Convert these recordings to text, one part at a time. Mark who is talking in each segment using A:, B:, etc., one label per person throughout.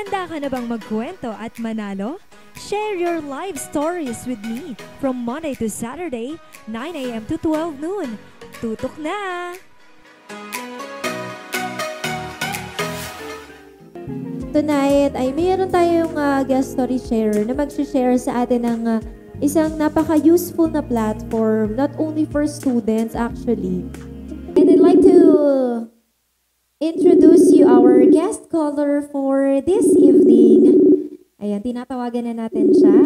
A: Handa ka na bang magkwento at manalo? Share your live stories with me from Monday to Saturday, 9 a.m. to 12 noon. Tutok na!
B: Tonight ay mayroon tayong ah, guest story sharer na mag-share sa atin ng ah, isang napaka-useful na platform not only for students actually. And I'd like to introduce you our guest caller for this evening. Ayan, tinatawagan na natin siya.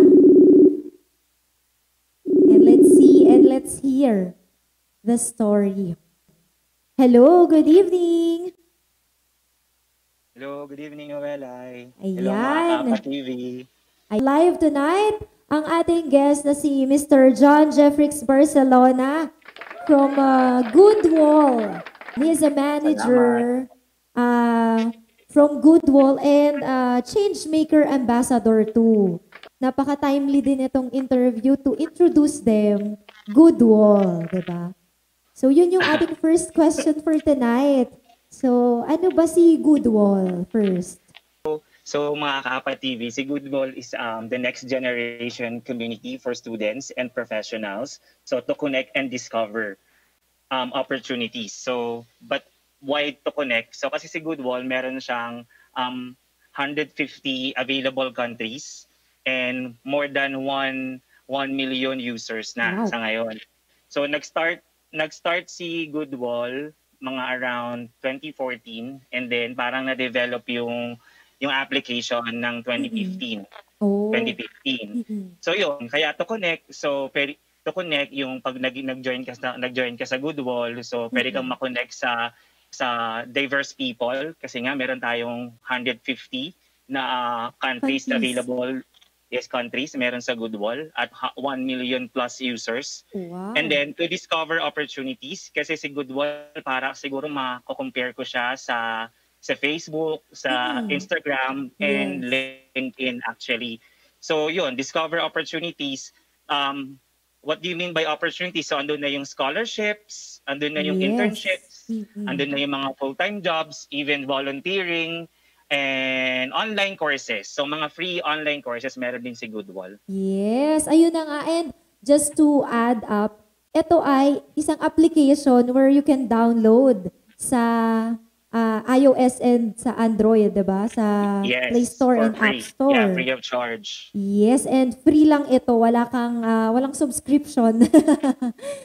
B: And let's see and let's hear the story. Hello, good evening.
C: Hello, good evening, Noelay.
B: Ayan.
C: Hello, mga TV.
B: Ay live tonight ang ating guest na si Mr. John Jeffrix Barcelona from uh, Goodwall. He is a manager uh, from Goodwall and uh, Changemaker Ambassador too. Napaka-timely din itong interview to introduce them Goodwall, di ba? So yun yung ating first question for tonight. So ano ba si Goodwall first?
C: So, mga Kapa TV, si Goodball is um, the next generation community for students and professionals. So, to connect and discover um, opportunities. So, but why to connect? So, kasi si Goodwall, meron siyang um, 150 available countries and more than 1 1 million users na
B: Wow.
C: sa ngayon. So, nag-start nag-start si Goodwall mga around 2014 and then parang na-develop yung yung application ng 2015,
B: Oh.
C: 2015.
B: Mm-mm.
C: So yun, kaya to connect, so pwede to connect yung pag nag nag-join ka sa nag-join ka sa Goodwall, so pwede kang ma-connect sa sa diverse people kasi nga meron tayong 150 na ah, countries,
B: Countries.
C: available yes countries meron sa Goodwall at ha- 1 million plus users.
B: Wow.
C: And then to discover opportunities kasi si Goodwall para siguro ma-compare ko siya sa sa Facebook, sa
B: Mm.
C: Instagram and LinkedIn actually. So yun, discover opportunities. Um what do you mean by opportunities? So andun na yung scholarships, andun na yung
B: Yes.
C: internships,
B: Mm-mm.
C: andun na yung mga full-time jobs, even volunteering and online courses. So mga free online courses meron din si Goodwall.
B: Yes, ayun na nga. And just to add up, ito ay isang application where you can download sa ah, iOS and sa Android, 'di ba? Sa
C: Yes.
B: Play Store and App
C: free.
B: Store.
C: Yeah, free of charge.
B: Yes, and free lang ito. Wala kang ah, walang subscription.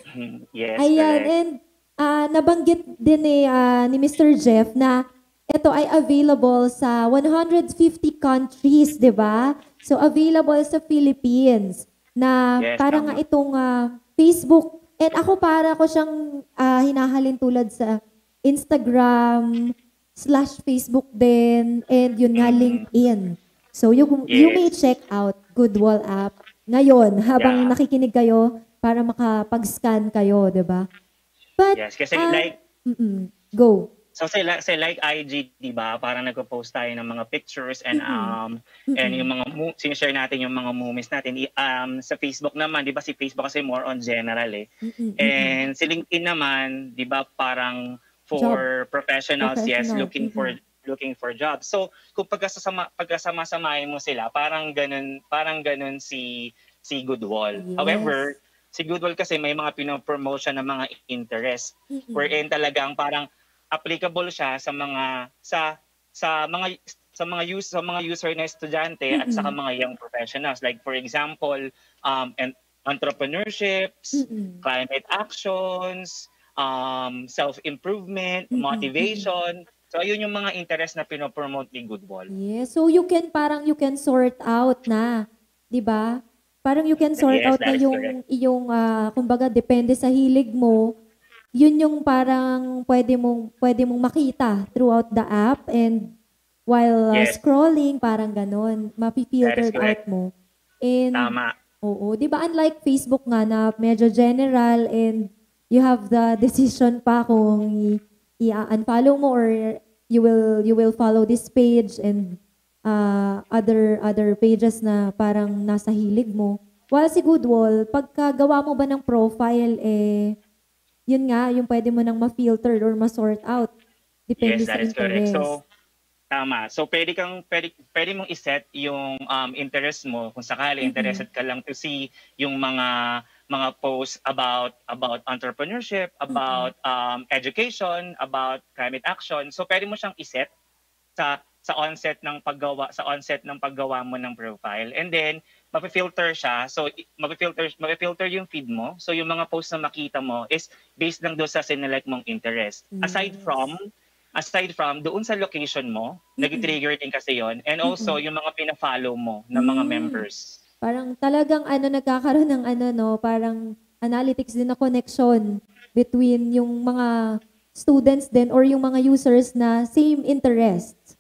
C: Mhm. Yes,
B: Ayan,
C: correct.
B: and ah, nabanggit din ni, ah, ni Mr. Jeff na ito ay available sa 150 countries, di ba? So, available sa Philippines na
C: Yes,
B: para nga itong ah, Facebook. And ako para ko siyang ah, hinahalin tulad sa Instagram slash Facebook din and yun nga LinkedIn. So, you, you may.
C: Yes.
B: check out Goodwall app ngayon habang
C: Yeah.
B: nakikinig kayo para makapag-scan kayo, di ba? But,
C: Yes, kasi
B: ah,
C: like
B: mm-mm, go.
C: So say like, say like IG, 'di ba? Parang nagpo-post tayo ng mga pictures and um and yung mga sinishare natin yung mga movies natin I- um sa Facebook naman, 'di ba? Si Facebook kasi more on general eh.
B: Mm-mm.
C: And si LinkedIn naman, 'di ba, parang for professionals, yes,
B: Professional,
C: looking for looking for jobs. So kung pagkasama pagkasama-samahin mo sila, parang ganun parang ganun si si Goodwall.
B: Yes.
C: However, si Goodwall kasi may mga pinopromote siya ng mga interest
B: Mm-mm.
C: wherein talagang parang applicable siya sa mga sa sa mga sa mga use sa mga user na estudyante at
B: Mm-mm.
C: saka mga young professionals like for example um and entrepreneurships
B: Mm-mm.
C: climate actions um self-improvement motivation so ayun yung mga interest na pinopromote ni Goodwall
B: Yes, so you can parang you can sort out na, 'di ba? Parang you can sort
C: Yes,
B: out na yung
C: correct.
B: yung ah, kumbaga depende sa hilig mo. Yun yung parang pwede mong pwede mong makita throughout the app and while ah,
C: Yes.
B: scrolling parang ganon, mapi-filtered out mo. And
C: tama
B: Oo, 'di ba unlike Facebook nga na medyo general and you have the decision pa kung i-unfollow mo or you will you will follow this page and uh, other other pages na parang nasa hilig mo. While si Goodwall, pagka gawa mo ba ng profile eh yun nga, yung pwede mo nang ma-filter or ma-sort out. Depende
C: yes
B: sa
C: that is
B: interest.
C: correct so Tama. So pwede kang pwede, pwede mong iset yung um, interest mo kung sakali
B: Mhm.
C: interested ka lang to see yung mga mga posts about about entrepreneurship, about um, education, about climate action. So pwede mo siyang iset sa sa onset ng paggawa sa onset ng paggawa mo ng profile. And then mapi-filter siya. So mapi-filter mapi-filter yung feed mo. So yung mga posts na makita mo is based lang doon sa sinelect mong interest. Aside
B: Yes.
C: from aside from doon sa location mo, nag-trigger din kasi yon and also yung mga pina-follow mo ng mga
B: Mm.
C: members.
B: Parang talagang ano nagkakaroon ng ano no, parang analytics din na connection between yung mga students din or yung mga users na same interests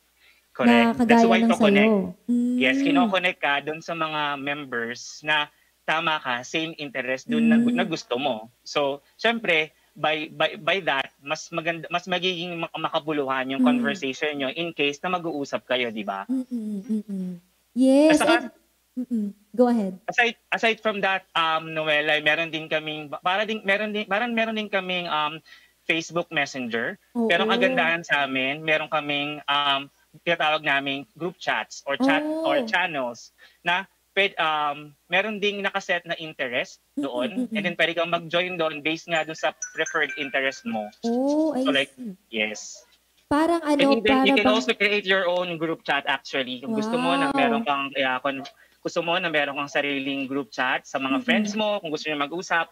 B: na
C: Correct. That's
B: kagaya
C: why
B: ng
C: connect.
B: Mm.
C: Yes, kino-connect ka doon sa mga members na tama ka, same interest doon na,
B: Mm.
C: na gusto mo. So, syempre, by by by that, mas maganda mas magiging mak- makabuluhan yung
B: Mm.
C: conversation nyo in case na mag-uusap kayo, di ba?
B: Mm-mm, mm-mm. Yes.
C: At saka-
B: and- mm-mm. Go ahead.
C: aside aside from that um Noel ay meron din kaming para din meron din parang meron din kaming um Facebook Messenger pero ang
B: Oo.
C: kagandahan sa amin meron kaming um tinatawag naming group chats or chat
B: Oh.
C: or channels na pwede, um meron ding nakaset na interest doon and then pwede kang mag-join doon based nga doon sa preferred interest mo
B: Oh, I
C: So, like,
B: see.
C: yes
B: Parang
C: and
B: ano,
C: even
B: para
C: you can
B: bang,
C: also create your own group chat actually kung gusto mo na
B: Wow.
C: meron kang kaya kung gusto mo na meron kang sariling group chat sa mga
B: Mhm.
C: friends mo kung gusto niyo mag-usap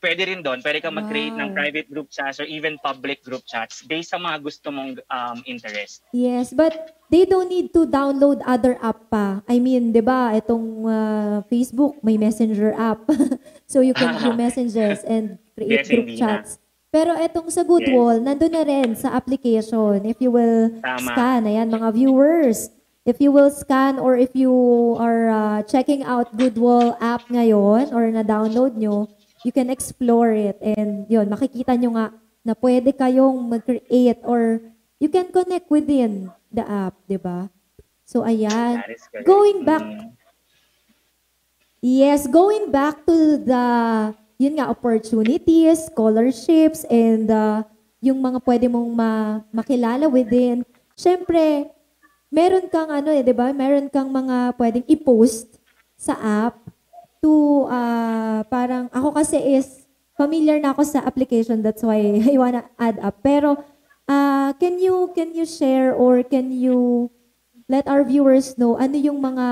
C: pwede rin doon pwede kang mag-create ng
B: Wow.
C: private group chats or even public group chats based sa mga gusto mong um, interest
B: yes, but they don't need to download other app pa. I mean, di ba, itong ah, Facebook, may messenger app. so you can do messages and create
C: Yes,
B: group
C: hindi na.
B: chats. Pero etong sa Goodwall, nandun na rin sa application. If you will
C: Tama.
B: scan, ayan mga viewers, if you will scan or if you are ah, checking out Goodwall app ngayon or na-download nyo, you can explore it. And yun, makikita nyo nga na pwede kayong mag-create or you can connect within the app, di ba? So, ayan. Going back
C: Mm.
B: Yes, going back to the, yun nga, opportunities, scholarships, and uh, yung mga pwede mong ma- makilala within. Siyempre, meron kang ano eh, di ba? Meron kang mga pwedeng i-post sa app to, uh, parang, ako kasi is, familiar na ako sa application, that's why I wanna add up. Pero, uh, can you, can you share or can you let our viewers know ano yung mga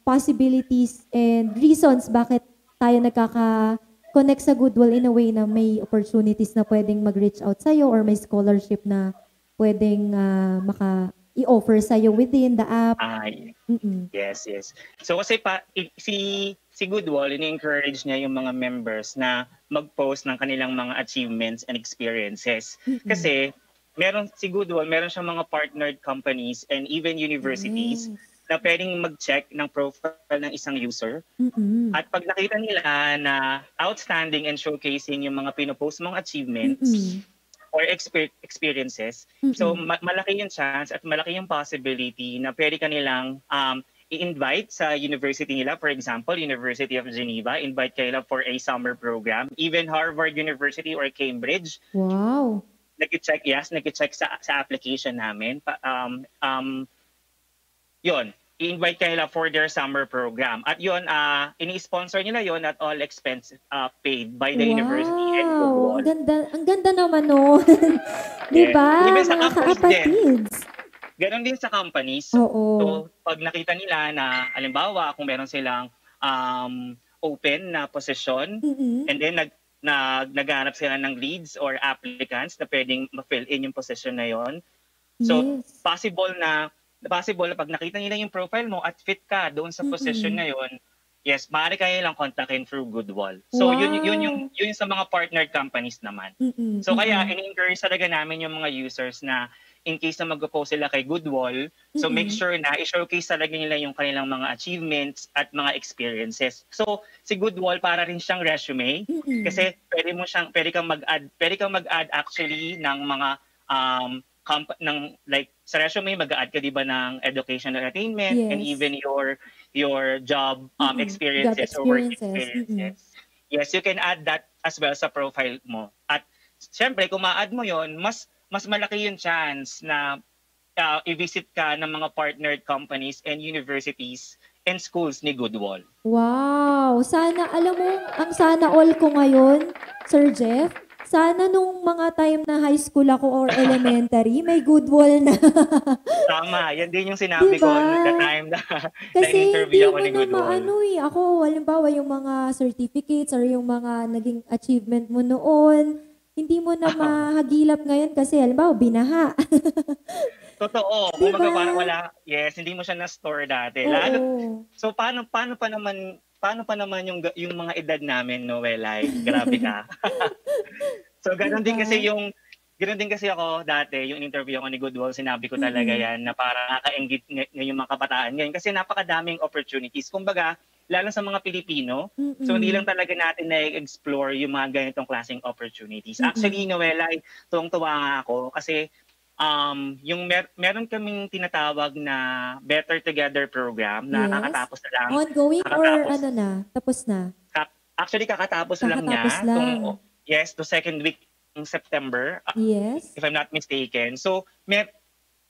B: possibilities and reasons bakit tayo nagkaka-connect sa Goodwill in a way na may opportunities na pwedeng mag-reach out sa'yo or may scholarship na pwedeng ah, maka i-offer sa'yo within the app.
C: Ay,
B: Mm-mm.
C: Yes, yes. So kasi pa si si Goodwall ini-encourage niya yung mga members na mag-post ng kanilang mga achievements and experiences.
B: Mm-mm.
C: Kasi meron si Goodwall, meron siyang mga partnered companies and even universities
B: Yes.
C: na pwedeng mag-check ng profile ng isang user.
B: Mm-mm.
C: At pag nakita nila na outstanding and showcasing yung mga pinopost mong achievements
B: Mm-mm.
C: Or exper- experiences,
B: Mm-mm.
C: So ma- malaki yung chance at malaki yung possibility na pwede kanilang um, i-invite sa university nila. For example, University of Geneva, invite kayo for a summer program. Even Harvard University or Cambridge,
B: wow.
C: nag-check, yes, nag-check sa, sa application namin. Pa, um, um, yun, i-invite kayo nila for their summer program. At yun, uh, ini-sponsor nila yon at all expense uh, paid by the university and
B: Wow.
C: Google.
B: Ang ganda, ang ganda naman nun. Di ba?
C: Even sa
B: Mga
C: companies din. Ganon din sa companies.
B: Oo.
C: So, pag nakita nila na, alimbawa, kung meron silang um, open na posisyon,
B: Mm-mm.
C: and then nag, nag, naghanap sila ng leads or applicants na pwedeng ma-fill in yung position na yon. So,
B: yes.
C: possible na, possible pag nakita nila yung profile mo at fit ka doon sa position
B: Mm-mm.
C: na yon, yes, maaari kayo lang kontakin through Goodwall. So, yun, yun, yung, yun yung sa mga partnered companies naman.
B: Mm-mm.
C: So kaya
B: Mm-mm.
C: ini-encourage talaga namin yung mga users na in case na mag-post sila kay Goodwall, so make
B: Mm-mm.
C: sure na i-showcase talaga nila yung kanilang mga achievements at mga experiences. So si Goodwall para rin siyang resume
B: Mm-mm.
C: kasi pwede mo siyang pwede kang mag-add, pwede kang mag-add actually ng mga um comp- ng like sa resume mag-add ka 'di ba ng education and attainment and
B: Yes.
C: even your your job um
B: Mm-mm.
C: experiences
B: Job
C: or work
B: experiences.
C: experiences. Yes, you can add that as well sa profile mo. At syempre, kung ma-add mo yon mas mas malaki yung chance na uh, i-visit ka ng mga partnered companies and universities and schools ni Goodwall.
B: Wow! Sana, alam mo, ang sana all ko ngayon, Sir Jeff, sana nung mga time na high school ako or elementary, may good wall na.
C: Tama, yan din yung sinabi
B: Diba?
C: ko the time na
B: Kasi hindi
C: na-interview ako
B: mo
C: ni
B: na
C: Goodwall.
B: maano eh. Ako, halimbawa yung mga certificates or yung mga naging achievement mo noon, hindi mo na mahagilap ngayon kasi halimbawa binaha.
C: Totoo.
B: Diba?
C: Kumbaga parang wala, yes, hindi mo siya na-store dati. Lalo, so paano paano pa naman paano pa naman yung yung mga edad namin, Noel, like, grabe ka. so ganun din
B: Diba?
C: kasi yung Ganun din kasi ako dati, yung interview ako ni Goodwall, sinabi ko talaga
B: Mhm.
C: yan na parang nakaka-engage ng ng yung mga kabataan ngayon kasi napakadaming opportunities. Kumbaga, lalo sa mga Pilipino,
B: Mm-mm.
C: So hindi lang talaga natin na-explore yung mga ganitong klaseng opportunities.
B: Mm-mm.
C: Actually, Noela, ay tuwang-tuwa nga ako kasi um, yung mer- meron kaming tinatawag na Better Together program na
B: Yes.
C: kakatapos na lang.
B: Ongoing or
C: Kakatapos.
B: ano na? Tapos na?
C: Actually, kakatapos lang niya.
B: Kakatapos lang.
C: Kung, yes, to second week ng September, uh,
B: Yes?
C: if I'm not mistaken. So, mer-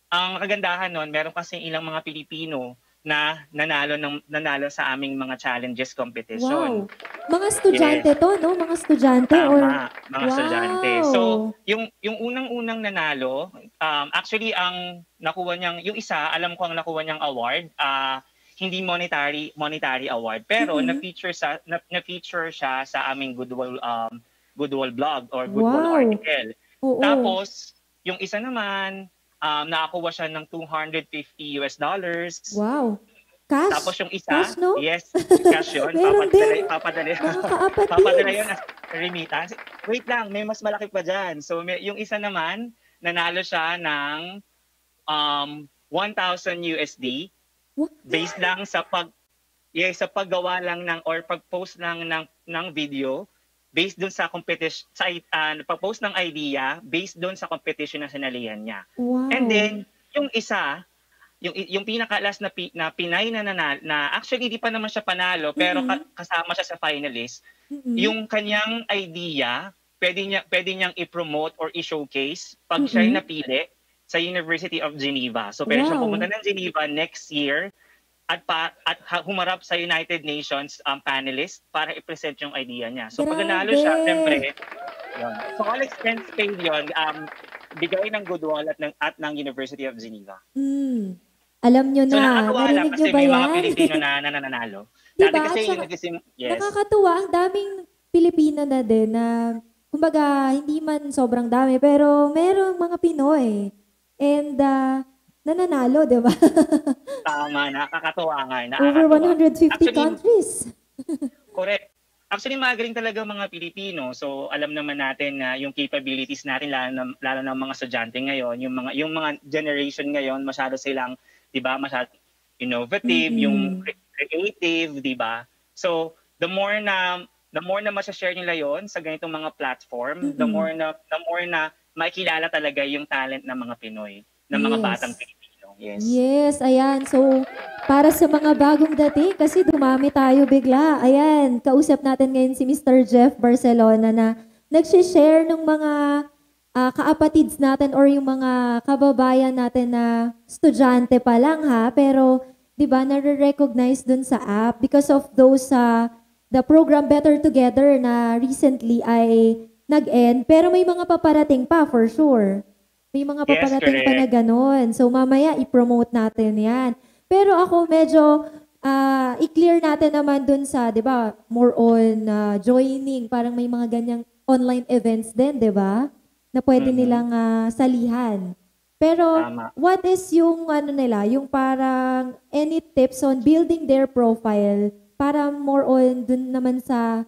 C: ang kagandahan nun, meron kasi ilang mga Pilipino na nanalo ng nanalo sa aming mga challenges competition.
B: Wow. Mga estudyante to, no? Mga estudyante or...
C: Tama, mga
B: Wow.
C: estudyante. So, yung yung unang-unang nanalo, um, actually ang nakuha niyang yung isa, alam ko ang nakuha niyang award, ah hindi monetary monetary award, pero
B: Mhm.
C: na-feature sa na, na-feature siya sa aming Goodwill um Goodwill blog or Goodwill
B: Wow.
C: article.
B: Oo.
C: Tapos, yung isa naman, um, nakakuha siya ng 250 US dollars.
B: Wow. Cash?
C: Tapos yung isa,
B: Cash, no?
C: yes, cash yun. Papadala,
B: din.
C: papadala, papadala yun as remittance. Wait lang, may mas malaki pa dyan. So may, yung isa naman, nanalo siya ng um, 1,000 USD
B: What?
C: based lang sa pag yes, sa paggawa lang ng or pag-post lang ng ng video based dun sa competition sa uh, pag-post ng idea based dun sa competition na sinalihan niya.
B: Wow.
C: And then yung isa, yung yung pinaka last na pi- na Pinay na, na na actually di pa naman siya panalo pero
B: Mhm.
C: ka- kasama siya sa finalist.
B: Mm-mm.
C: Yung kanyang idea, pwede niya pwede niyang i-promote or i-showcase pag siya ay
B: Mhm.
C: napili sa University of Geneva. So pwede
B: Wow.
C: pumunta ng Geneva next year at pa, at humarap sa United Nations um, panelist para i-present yung idea niya. So pag nanalo siya,
B: Grabe.
C: siyempre, yun. So all expense paid yun, um, bigay ng Goodwill at ng, at ng University of Geneva.
B: Mm. Alam nyo
C: So
B: na.
C: nakakatuwa lang
B: Narinig
C: kasi
B: nyo ba
C: may mga
B: yan?
C: Pilipino na nananalo.
B: Diba?
C: Dati kasi
B: saka-
C: nagsisim, yes.
B: Nakakatuwa. Ang daming Pilipino na din na, kumbaga, hindi man sobrang dami, pero merong mga Pinoy. And, ah, nananalo, di ba?
C: Tama, nakakatuwa nga.
B: Over
C: Nakakatuwa.
B: 150
C: Actually,
B: countries.
C: Correct. Actually, magaling talaga mga Pilipino. So, alam naman natin na yung capabilities natin, lalo na, lalo na mga estudyante ngayon, yung mga, yung mga generation ngayon, masyado silang, di ba, masyado innovative,
B: Mm-mm.
C: yung cre- creative, di ba? So, the more na, the more na masashare nila yon sa ganitong mga platform, the
B: Mm-mm.
C: more na, the more na makikilala talaga yung talent ng mga Pinoy, ng mga
B: Yes.
C: batang Pilipino. Yes.
B: Yes, ayan. So, para sa mga bagong dating, kasi dumami tayo bigla. Ayan, kausap natin ngayon si Mr. Jeff Barcelona na nagsishare ng mga ah, kaapatids natin or yung mga kababayan natin na estudyante pa lang ha, pero 'di ba nare-recognize dun sa app because of those sa the program Better Together na recently ay nag-end pero may mga paparating pa for sure. May mga
C: Yes,
B: paparating pa na ganon. So mamaya i-promote natin 'yan. Pero ako medyo ah, i-clear natin naman dun sa, 'di ba, more on ah, joining, parang may mga ganyang online events din, 'di ba? Na pwede
C: Mhm.
B: nilang ah, salihan. Pero
C: Tama.
B: what is yung ano nila, yung parang any tips on building their profile para more on dun naman sa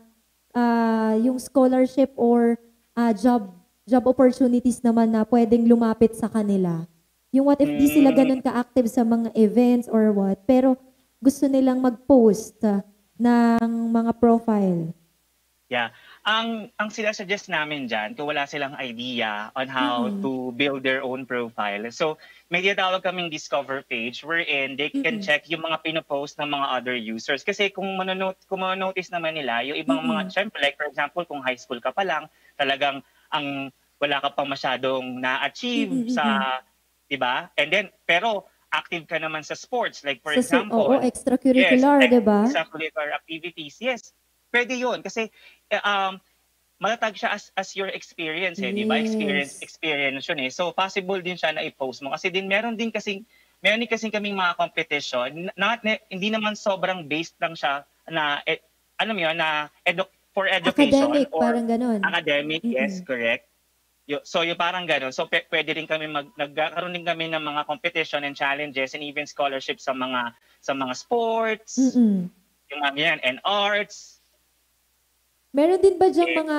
B: ah, yung scholarship or ah, job job opportunities naman na pwedeng lumapit sa kanila. Yung what if di sila
C: Mm.
B: ganun ka-active sa mga events or what, pero gusto nilang mag-post ah, ng mga profile.
C: Yeah. Ang ang sila-suggest namin diyan, kung wala silang idea on how
B: Mhm.
C: to build their own profile. So, may tinatawag kaming discover page wherein they can
B: Mhm.
C: check yung mga pinopost ng mga other users. Kasi kung manonote, kung manonotice naman nila, yung ibang
B: Mhm.
C: mga, syempre, like for example, kung high school ka pa lang, talagang ang wala ka pang masyadong na-achieve
B: Mhm,
C: sa 'di ba? And then pero active ka naman sa sports like for
B: Sa- sa-
C: example,
B: oo, extracurricular,
C: yes,
B: di ba?
C: extracurricular activities. Yes. Pwede 'yun kasi eh, um matatag siya as as your experience eh, 'di ba? Experience
B: Yes.
C: experience 'yun eh. So possible din siya na i-post mo kasi din meron din kasing meron din kasing kaming mga competition not hindi naman sobrang based lang siya na eh, ano mo 'yun na edu- for education
B: Academic,
C: or
B: parang ganun.
C: academic, yes,
B: Mm-mm.
C: correct. So yung parang gano'n. So pe- pwede rin kami mag nagkakaroon din kami ng mga competition and challenges and even scholarships sa mga sa mga sports,
B: Mm-mm.
C: yung mga yan, and arts.
B: Meron din ba diyang
C: Eh,
B: mga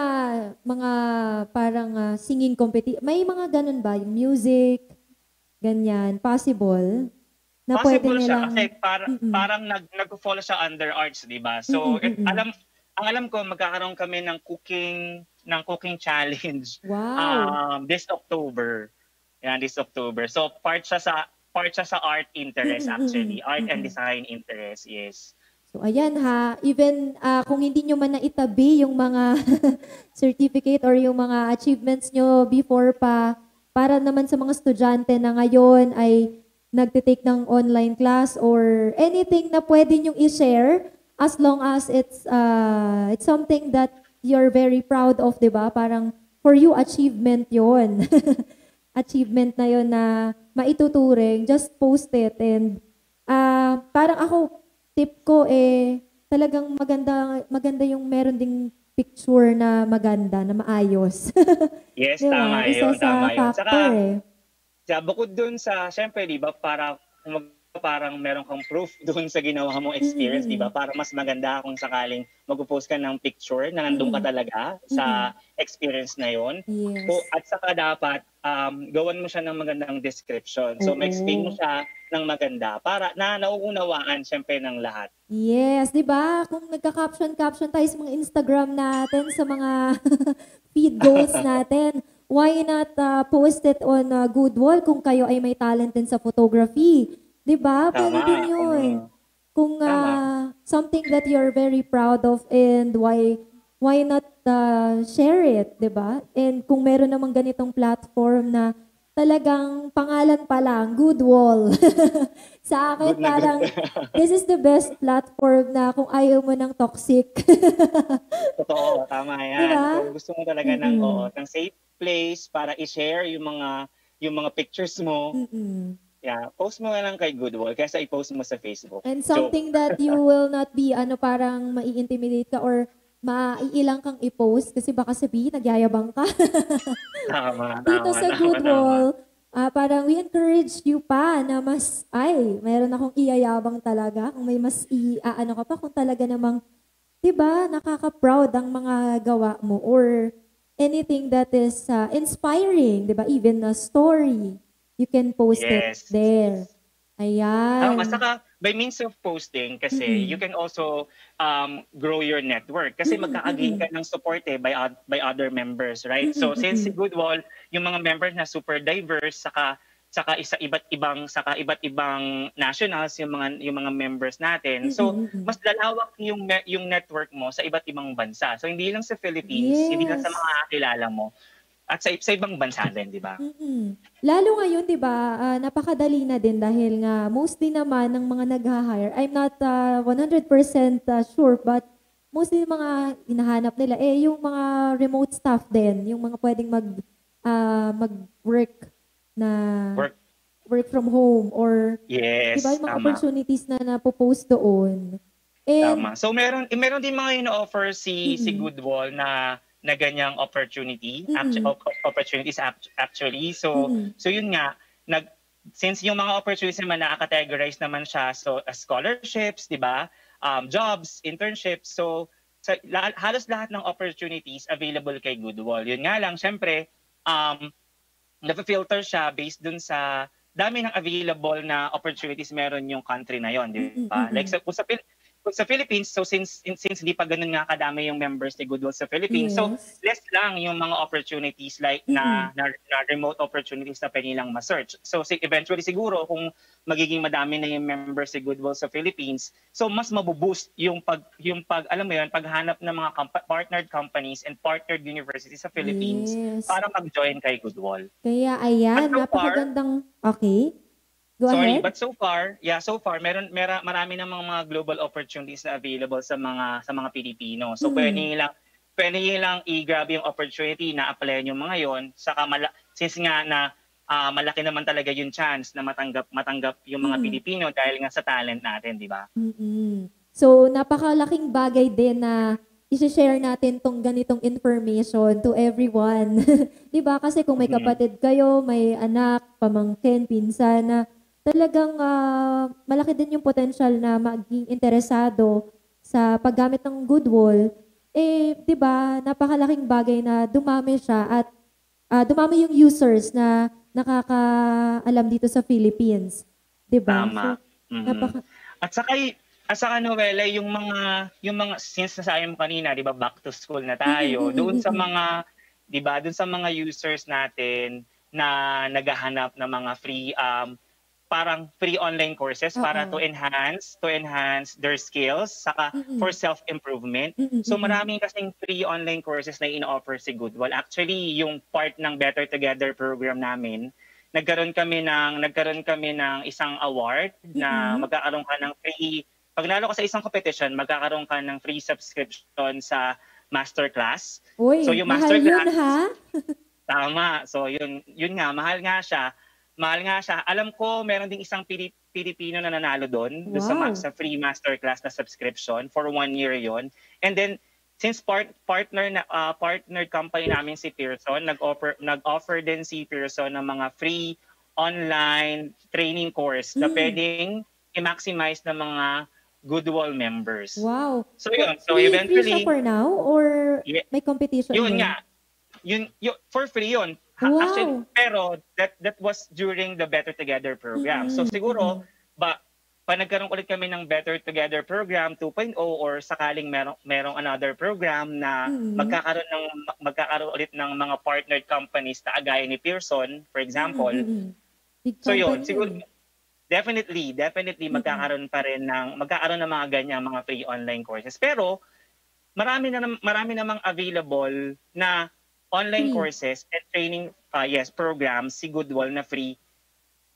B: mga parang ah, singing competition? May mga ganun ba? Yung music, ganyan, possible? Na pwede
C: Possible siya
B: nilang...
C: kasi para,
B: Mm-mm.
C: parang nag nag-fall siya under arts, 'di ba? So
B: Mm-mm,
C: it- alam ang alam ko magkakaroon kami ng cooking ng cooking challenge
B: Wow.
C: um this October. Yan, this October. So part siya sa part siya sa art interest
B: Mm-mm,
C: actually. Art and
B: mm-mm.
C: design interest, yes.
B: So ayan ha, even ah, kung hindi nyo man naitabi yung mga certificate or yung mga achievements nyo before pa, para naman sa mga estudyante na ngayon ay nagtitake ng online class or anything na pwede nyong i-share as long as it's uh, it's something that you're very proud of, 'di ba? Parang for you achievement 'yon. achievement na 'yon na maituturing, just post it and ah parang ako tip ko eh talagang maganda maganda yung meron ding picture na maganda na maayos.
C: Yes,
B: Di ba?
C: tama
B: Isa
C: yun,
B: sa
C: tama yun. Saka,
B: eh.
C: sa bukod dun sa, syempre, di ba, para mag, parang meron kang proof dun sa ginawa mong experience,
B: Mm-mm.
C: di ba? Para mas maganda kung sakaling mag-post ka ng picture na nandun ka talaga sa experience na yon.
B: Yes.
C: So, at saka dapat, um, gawan mo siya ng magandang description. So,
B: Oo.
C: ma-explain mo siya ng maganda para na nauunawaan, syempre, ng lahat.
B: Yes, 'di ba? Kung nagka-caption-caption tayo sa mga Instagram natin, sa mga feed goals natin, why not uh, post it on uh, Goodwall kung kayo ay may talent din sa photography? 'Di ba? Pwede
C: Tama.
B: din 'yun. Kung uh, something that you're very proud of and why why not uh, share it, 'di ba? And kung meron namang ganitong platform na talagang pangalan pa lang, Goodwall. Sa akin
C: Good
B: parang this is the best platform na kung ayaw mo ng toxic.
C: Totoo, tama yan.
B: Diba?
C: Kung gusto mo talaga ng,
B: Mm-mm.
C: oo, ng safe place para i-share yung mga yung mga pictures mo,
B: Mm-mm.
C: Yeah, post mo na lang kay Goodwall kaysa i-post mo sa Facebook.
B: And
C: Joke.
B: something that you will not be ano parang mai-intimidate ka or maiilang kang i-post kasi baka sabihin nagyayabang ka.
C: Tama, tama,
B: Dito sa
C: tama,
B: Goodwall, ah, parang we encourage you pa na mas, ay, mayroon akong iyayabang talaga. Kung may mas i-ano ka pa, kung talaga namang, di ba, nakaka-proud ang mga gawa mo or anything that is ah, inspiring, di ba? Even a story, you can post
C: Yes.
B: it there. Ayan.
C: Tama, saka by means of posting kasi
B: Mm-mm.
C: you can also um, grow your network kasi
B: Mm-mm,
C: magkakagain ka ng support eh by, by other members, right? So
B: Mm-mm,
C: since si
B: mm-mm.
C: Goodwall, yung mga members na super diverse saka saka isa iba't ibang saka iba't ibang nationals yung mga yung mga members natin. So mas lalawak yung yung network mo sa iba't ibang bansa. So hindi lang sa Philippines, hindi lang sa
B: Yes.
C: mga kakilala mo at sa, sa ibang bansa din, di ba?
B: Mm-mm. Lalo ngayon, 'di ba, ah, napakadali na din dahil nga mostly naman ng mga nagha-hire, I'm not ah, 100% ah, sure but mostly mga hinahanap nila eh yung mga remote staff din, yung mga pwedeng mag ah, mag-work na
C: Work.
B: work from home or
C: Yes,
B: 'di ba yung mga
C: tama.
B: opportunities na napopost doon. And
C: Tama. So meron eh, meron din mga ino-offer si si
B: Mm-mm.
C: Goodwall na na ganyang opportunity,
B: Mm-mm.
C: actu- op- opportunities act- actually. So
B: Mm-mm.
C: so yun nga nag since yung mga opportunities naman na-categorize naman siya so as scholarships, 'di ba? Um, jobs, internships. So sa la- halos lahat ng opportunities available kay Goodwall. Yun nga lang syempre um na-filter siya based dun sa dami ng available na opportunities meron yung country na yon, di ba?
B: Mm-mm,
C: Like sa, kung sa Pil- Goodwill sa Philippines. So since in- since hindi pa ganun nga kadami yung members ni Goodwill sa Philippines, so
B: Yes.
C: less lang yung mga opportunities like na, na, na remote opportunities na pwede lang ma-search. So si, eventually siguro kung magiging madami na yung members si Goodwill sa Philippines, so mas mabuboost yung pag yung pag alam mo yun, paghanap ng mga compa- partnered companies and partnered universities sa Philippines
B: Yes.
C: para mag-join kay Goodwill.
B: Kaya ayan,
C: so
B: napakagandang... Okay. Go
C: Sorry,
B: ahead.
C: but so far, yeah, so far meron mera, marami namang mga global opportunities na available sa mga sa mga Pilipino. So
B: Mm.
C: pwede lang pwede lang i-grab yung opportunity na applyan yung mga yon saka mala, since nga na ah, malaki naman talaga yung chance na matanggap matanggap yung mga
B: Mm.
C: Pilipino dahil nga sa talent natin, di ba?
B: mm So, napakalaking bagay din na i-share natin tong ganitong information to everyone. 'Di ba? Kasi kung may kapatid kayo, may anak, pamangkin, pinsan na talagang ah, malaki din yung potential na maging interesado sa paggamit ng Goodwill, eh 'di ba? Napakalaking bagay na dumami siya at ah, dumami yung users na nakakaalam dito sa Philippines. 'Di ba?
C: Tama.
B: So,
C: Mhm.
B: napaka-
C: At saka at saka Noelle, yung mga yung mga since nasabi mo kanina, 'di ba, back to school na tayo,
B: Mm-mm,
C: doon sa mga 'di ba, doon sa mga users natin na naghahanap ng mga free um parang free online courses para
B: Oo.
C: to enhance to enhance their skills saka
B: Mm-mm.
C: for self-improvement.
B: Mm-mm,
C: So
B: mm-mm.
C: maraming kasing free online courses na ino-offer si Goodwill. Actually, yung part ng Better Together program namin, nagkaroon kami ng nagkaroon kami ng isang award na
B: Mhm.
C: magkakaroon ka ng free pag nalo ka sa isang competition, magkakaroon ka ng free subscription sa masterclass.
B: Uy,
C: So, yung
B: mahal
C: masterclass-
B: yun ha?
C: Tama. So yun yun nga mahal nga siya. Mahal nga siya. Alam ko meron ding isang Pili- Pilipino na nanalo doon doon sa, ma-
B: Wow.
C: sa free masterclass na subscription for one year yon. And then since part partner na uh, partner company namin si Pearson, nag-offer nag-offer din si Pearson ng mga free online training course na
B: Mm.
C: pwedeng i-maximize ng mga Goodwill members.
B: Wow.
C: So yun, so
B: free, free
C: eventually
B: siya for now or
C: Yeah.
B: may competition
C: yun
B: din?
C: nga. Yun, yun for free yun.
B: Wow.
C: Actually, pero that that was during the Better Together program. So
B: Mm,
C: siguro ba pa nagkaroon ulit kami ng Better Together program 2.0 or sakaling merong merong another program na
B: Mm.
C: magkakaroon ng magkakaroon ulit ng mga partnered companies na gaya ni Pearson, for example.
B: Mm, mm, mm. Big
C: So yun, siguro definitely, definitely magkakaroon pa rin ng magkakaroon ng mga ganyan mga free online courses. Pero marami na marami namang available na online
B: Free.
C: courses and training uh, yes, programs si Goodwill na free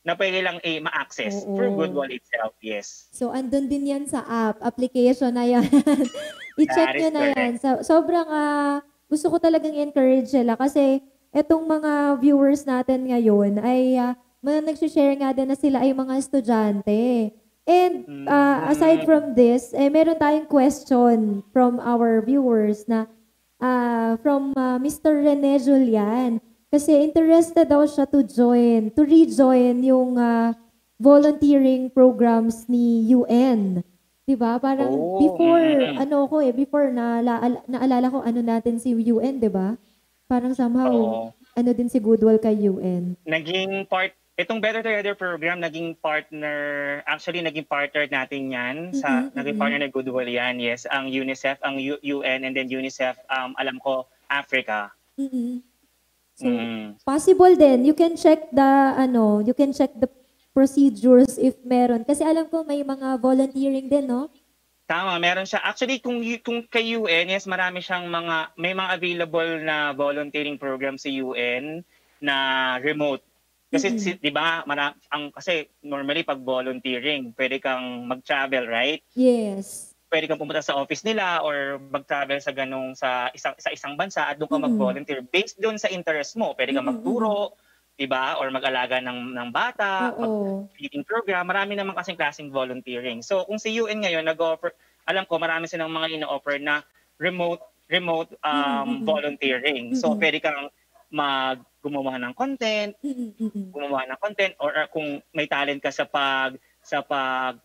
C: na pwede lang eh, ma-access
B: Oo.
C: through Goodwill itself. Yes.
B: So, andun din yan sa app, application na yan. I-check nyo na yan. So, sobrang ah, gusto ko talagang encourage sila kasi etong mga viewers natin ngayon ay uh, mga nagsishare nga din na sila ay mga estudyante. And ah, aside from this, eh, meron tayong question from our viewers na ah, from ah, Mr. Rene Julian. Kasi interested daw siya to join, to rejoin yung ah, volunteering programs ni UN. 'Di ba? Parang
C: Oh,
B: before
C: mm.
B: ano ko eh, before na naalala ko ano natin si UN, 'di ba? Parang somehow
C: Oo.
B: ano din si Goodwill kay UN.
C: Naging part itong Better Together program naging partner actually naging partner natin yan sa
B: Mhm,
C: naging
B: mhm.
C: partner ni Goodwill yan yes ang UNICEF ang U- UN and then UNICEF um, alam ko Africa
B: Mhm. So,
C: Mm.
B: possible din. You can check the, ano, you can check the procedures if meron. Kasi alam ko may mga volunteering din, no?
C: Tama, meron siya. Actually, kung kung kay UN, yes, marami siyang mga may mga available na volunteering program sa UN na remote. Kasi
B: Mhm.
C: si, 'di ba, mara, ang kasi normally pag volunteering, pwede kang mag-travel, right?
B: Yes.
C: Pwede kang pumunta sa office nila or mag-travel sa ganung sa isang sa isang bansa at doon ka
B: Mhm.
C: mag-volunteer based doon sa interest mo. Pwede kang
B: Mhm,
C: magturo, 'di ba? Or mag-alaga ng ng bata, mag-
B: Oo.
C: feeding program, marami naman kasing klaseng volunteering. So kung si UN ngayon nag-offer, alam ko marami silang mga ino-offer na remote remote um,
B: Mhm, mhm.
C: volunteering. So
B: Mhm.
C: pwede kang mag gumawa ng content,
B: Mm-mm, mm-mm.
C: gumawa ng content or, or kung may talent ka sa pag sa pag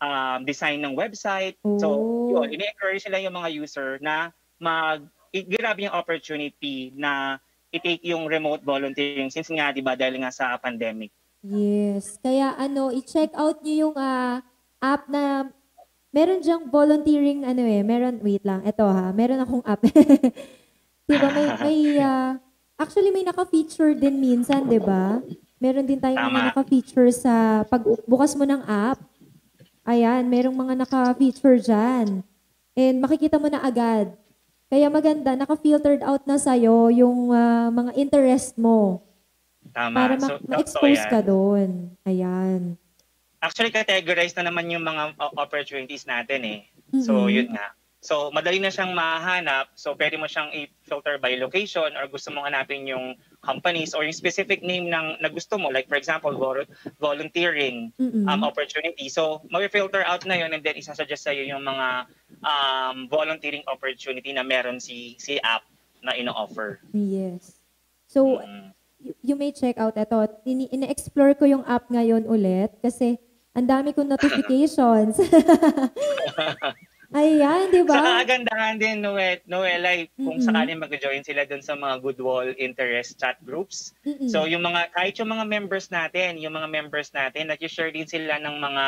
C: um, design ng website. So
B: Oh.
C: yun, ini-encourage nila yung mga user na mag i-grab yung opportunity na i-take yung remote volunteering since nga 'di ba dahil nga sa pandemic.
B: Yes. Kaya ano, i-check out nyo yung ah, app na meron diyang volunteering, ano eh, meron, wait lang, eto ha, meron akong app. di ba, may, may, ah, actually may naka-feature din minsan, di ba? Meron din tayong mga
C: Tama.
B: naka-feature sa pagbukas mo ng app. Ayan, merong mga naka-feature dyan. And makikita mo na agad. Kaya maganda, naka-filtered out na sa'yo yung ah, mga interest mo.
C: Tama.
B: Para
C: So,
B: ma-
C: totoo
B: ma-expose ka doon. Ayan.
C: Actually, categorize na naman yung mga uh, opportunities natin eh. So,
B: Mhm.
C: yun nga. So, madali na siyang mahanap. So, pwede mo siyang i-filter by location or gusto mong hanapin yung companies or yung specific name ng na gusto mo. Like, for example, vol- volunteering um, opportunity. So, mag-filter out na yun and then isasuggest sa'yo yung mga um, volunteering opportunity na meron si si app na ino-offer.
B: Yes. So,
C: Mm.
B: y- you may check out ito. Ine-explore ko yung app ngayon ulit kasi ang dami kong notifications. Ayan, di ba?
C: agandahan din, Noel, Noel ay kung
B: Mm-mm.
C: sakaling mag-join sila dun sa mga Goodwall interest chat groups.
B: Mm-mm.
C: So yung mga, kahit yung mga members natin, yung mga members natin, nag-share din sila ng mga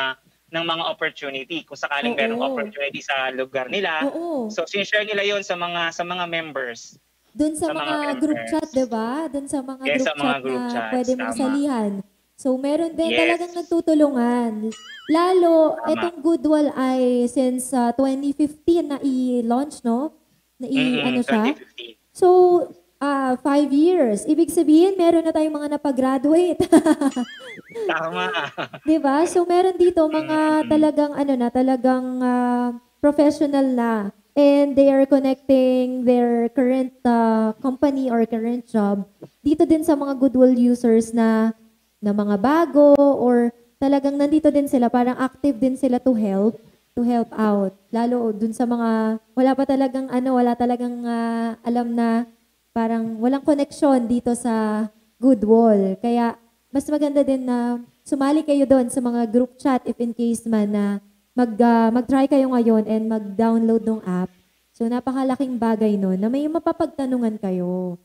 C: ng mga opportunity kung sakaling
B: Oo.
C: merong opportunity sa lugar nila.
B: Oo.
C: So sinishare nila yon sa mga sa mga members.
B: Doon sa,
C: sa mga
B: mga group
C: members.
B: chat, di ba? Doon sa mga
C: Yes,
B: group
C: sa mga
B: chat
C: group
B: na
C: chats,
B: pwede mong salihan. So, meron din
C: Yes.
B: talagang nagtutulungan. Lalo,
C: Tama.
B: itong Goodwall ay since uh, 2015 na i-launch, no? Na i,
C: Mm-mm,
B: ano siya?
C: 2015.
B: So, ah five years. Ibig sabihin, meron na tayong mga napag-graduate.
C: Tama.
B: 'Di ba? So meron dito mga talagang ano na, talagang ah, professional na and they are connecting their current ah, company or current job dito din sa mga Goodwill users na na mga bago or talagang nandito din sila, parang active din sila to help to help out. Lalo dun sa mga wala pa talagang ano, wala talagang ah, alam na parang walang connection dito sa Goodwall. Kaya mas maganda din na sumali kayo doon sa mga group chat if in case man na mag, ah, mag-try kayo ngayon and mag-download ng app. So napakalaking bagay nun na may mapapagtanungan kayo.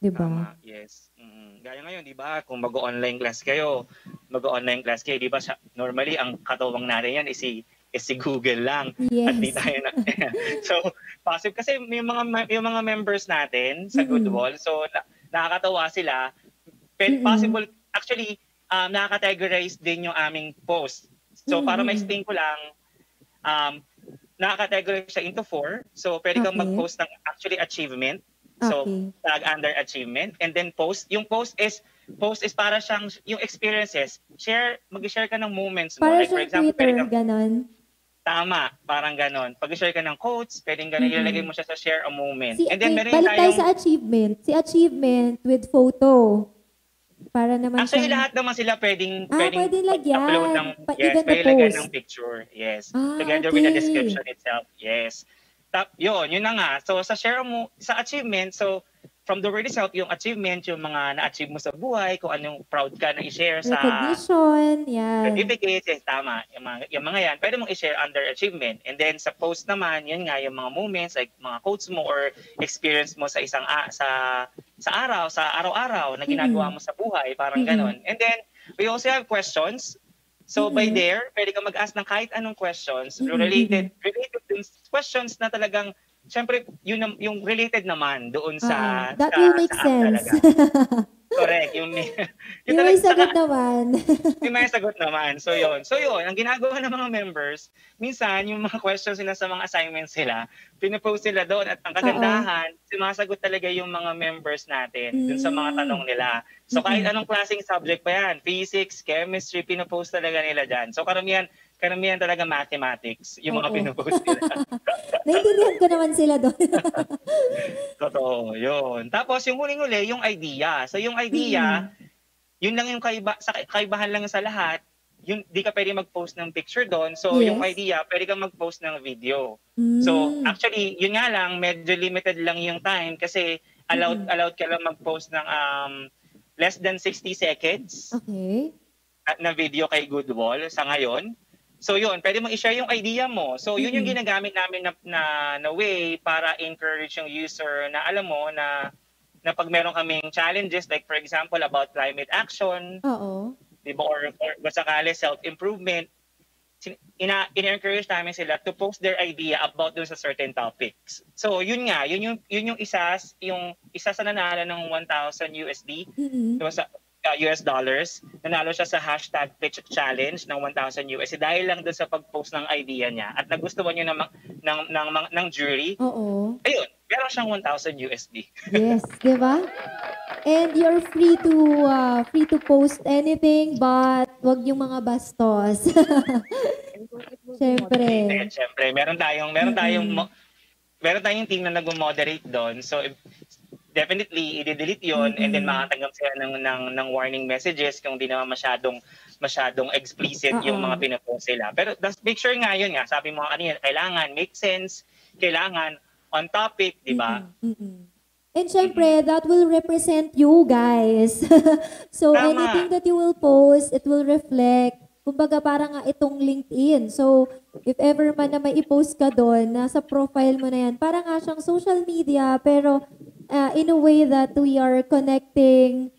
B: 'Di ba?
C: Tama, yes. Gaya ngayon, di ba, kung mag-online class kayo, mag-online class kayo, di ba, normally, ang katuwang natin yan is si, is si Google lang. At di
B: Yes.
C: tayo na. so, possible. Kasi yung mga, yung mga members natin sa
B: Mm-mm.
C: Goodwall, so, na, nakakatawa sila. But possible, actually, um, nakakategorize din yung aming post. So, para
B: Mm-mm.
C: ma-explain ko lang, um, nakakategorize siya into four. So, pwede kang
B: Okay.
C: mag-post ng actually achievement. So,
B: Okay.
C: tag under achievement and then post yung post is post is para siyang yung experiences share mag-share ka ng moments mo
B: Para
C: like for example
B: Twitter,
C: pwede kang,
B: ganon.
C: tama parang ganon pag-share ka ng quotes pwedeng ganon
B: Mhm.
C: ilalagay mo siya sa share a moment
B: Si,
C: and then
B: wait,
C: meron
B: balik tayo
C: tayong
B: sa achievement. Si achievement with photo. Para naman
C: actually
B: siyang-
C: lahat naman sila pwedeng
B: Ah,
C: pwedeng
B: pwedeng lagyan.
C: upload ng
B: Pa-
C: yes pwede lagyan ng picture yes
B: Ah,
C: together with the
B: okay.
C: description itself yes Tap, yun, yun na nga. So sa share mo, sa achievement, so from the word itself, yung achievement, yung mga na-achieve mo sa buhay, kung anong proud ka na i-share sa
B: Recognition, yan.
C: certificates, yes, tama. Yung mga, yung mga yan, pwede mong i-share under achievement. And then sa post naman, yun nga, yung mga moments, like mga quotes mo or experience mo sa isang, a- sa sa araw, sa araw-araw na ginagawa mo sa buhay, parang
B: Mhm.
C: ganon. And then, we also have questions. So by
B: Mhm.
C: there, pwede ka mag-ask ng kahit anong questions
B: Mhm,
C: related, related dun, questions na talagang, syempre, yun, yung related naman doon sa,
B: Ah, that
C: sa,
B: will make
C: sa
B: sense.
C: Correct. Yung, yung,
B: Yung may sagot naman.
C: may may sagot naman. So yun. So yun, ang ginagawa ng mga members, minsan yung mga questions nila sa mga assignments sila, pinopost sila doon at ang kagandahan, sumasagot talaga yung mga members natin dun sa mga
B: Mm.
C: tanong nila. So kahit anong klaseng subject pa yan, physics, chemistry, pinopost talaga nila dyan. So karamihan, karamihan talaga mathematics, yung mga
B: Oo.
C: pinopost nila.
B: Naintindihan ko naman sila doon.
C: Totoo, yun. Tapos yung huling-huli, yung idea. So yung
B: Mm.
C: idea, yun lang yung kaiba, sa kaibahan lang sa lahat, yun, di ka pwede mag-post ng picture doon. So yung
B: Yes.
C: idea, pwede kang mag-post ng video. So
B: Mm.
C: actually, yun nga lang, medyo limited lang yung time kasi allowed
B: Mm.
C: allowed ka lang mag-post ng um, less than 60 seconds
B: Okay.
C: at na video kay Goodwall sa ngayon. So yun, pwede mo i-share yung idea mo. So yun yung ginagamit namin na, na, na way para encourage yung user na alam mo na na pag meron kaming challenges like for example about climate action,
B: Oo.
C: di ba, or, or sakali self-improvement, ina encourage namin sila to post their idea about dun sa certain topics. So yun nga, yun yung yun yung isa yung isa sa nanalo ng 1,000 USD,
B: Mm-mm.
C: diba sa uh, US dollars. Nanalo siya sa hashtag pitch challenge ng 1,000 USD dahil lang dun sa pag-post ng idea niya at nagustuhan niyo ng ng ng, ng, ng, jury.
B: Oo.
C: Ayun, meron siyang 1,000 USD.
B: Yes, 'di ba? And you're free to uh, free to post anything but wag yung mga bastos. Siyempre.
C: Then, syempre, meron tayong meron tayong
B: Mm-mm.
C: mo- meron tayong team na nag-moderate doon. So definitely i-delete 'yon and then makatanggap sila ng, ng ng warning messages kung di naman masyadong masyadong explicit yung
B: Oo.
C: mga pinopost nila. Pero das- make sure nga yun nga, sabi mo kanina, kailangan make sense, kailangan on topic, di ba?
B: Mm-mm, mm-mm. And syempre, that will represent you guys. so
C: Tama.
B: anything that you will post, it will reflect. Kumbaga parang nga itong LinkedIn. So if ever man na may i-post ka doon, nasa profile mo na yan, parang nga siyang social media, pero uh, in a way that we are connecting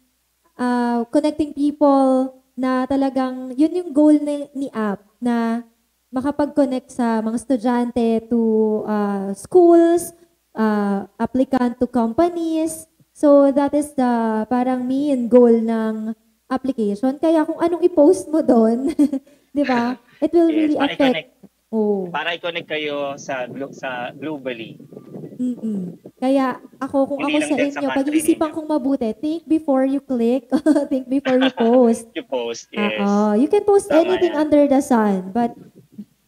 B: uh, connecting people na talagang, yun yung goal ni, ni app na makapag-connect sa mga estudyante to uh, schools, uh, applicant to companies. So that is the parang main goal ng application. Kaya kung anong i-post mo doon, 'di ba? It will
C: Yes,
B: really affect. Oh.
C: para i-connect kayo sa glo- sa globally.
B: Mm-mm. Kaya ako, kung
C: Hindi
B: ako sa
C: sa
B: inyo,
C: country
B: pag-iisipan
C: ninyo.
B: kong mabuti, think before you click, think before you post.
C: You post, yes.
B: Oo. You can post
C: Tama
B: anything
C: yan.
B: under the sun, but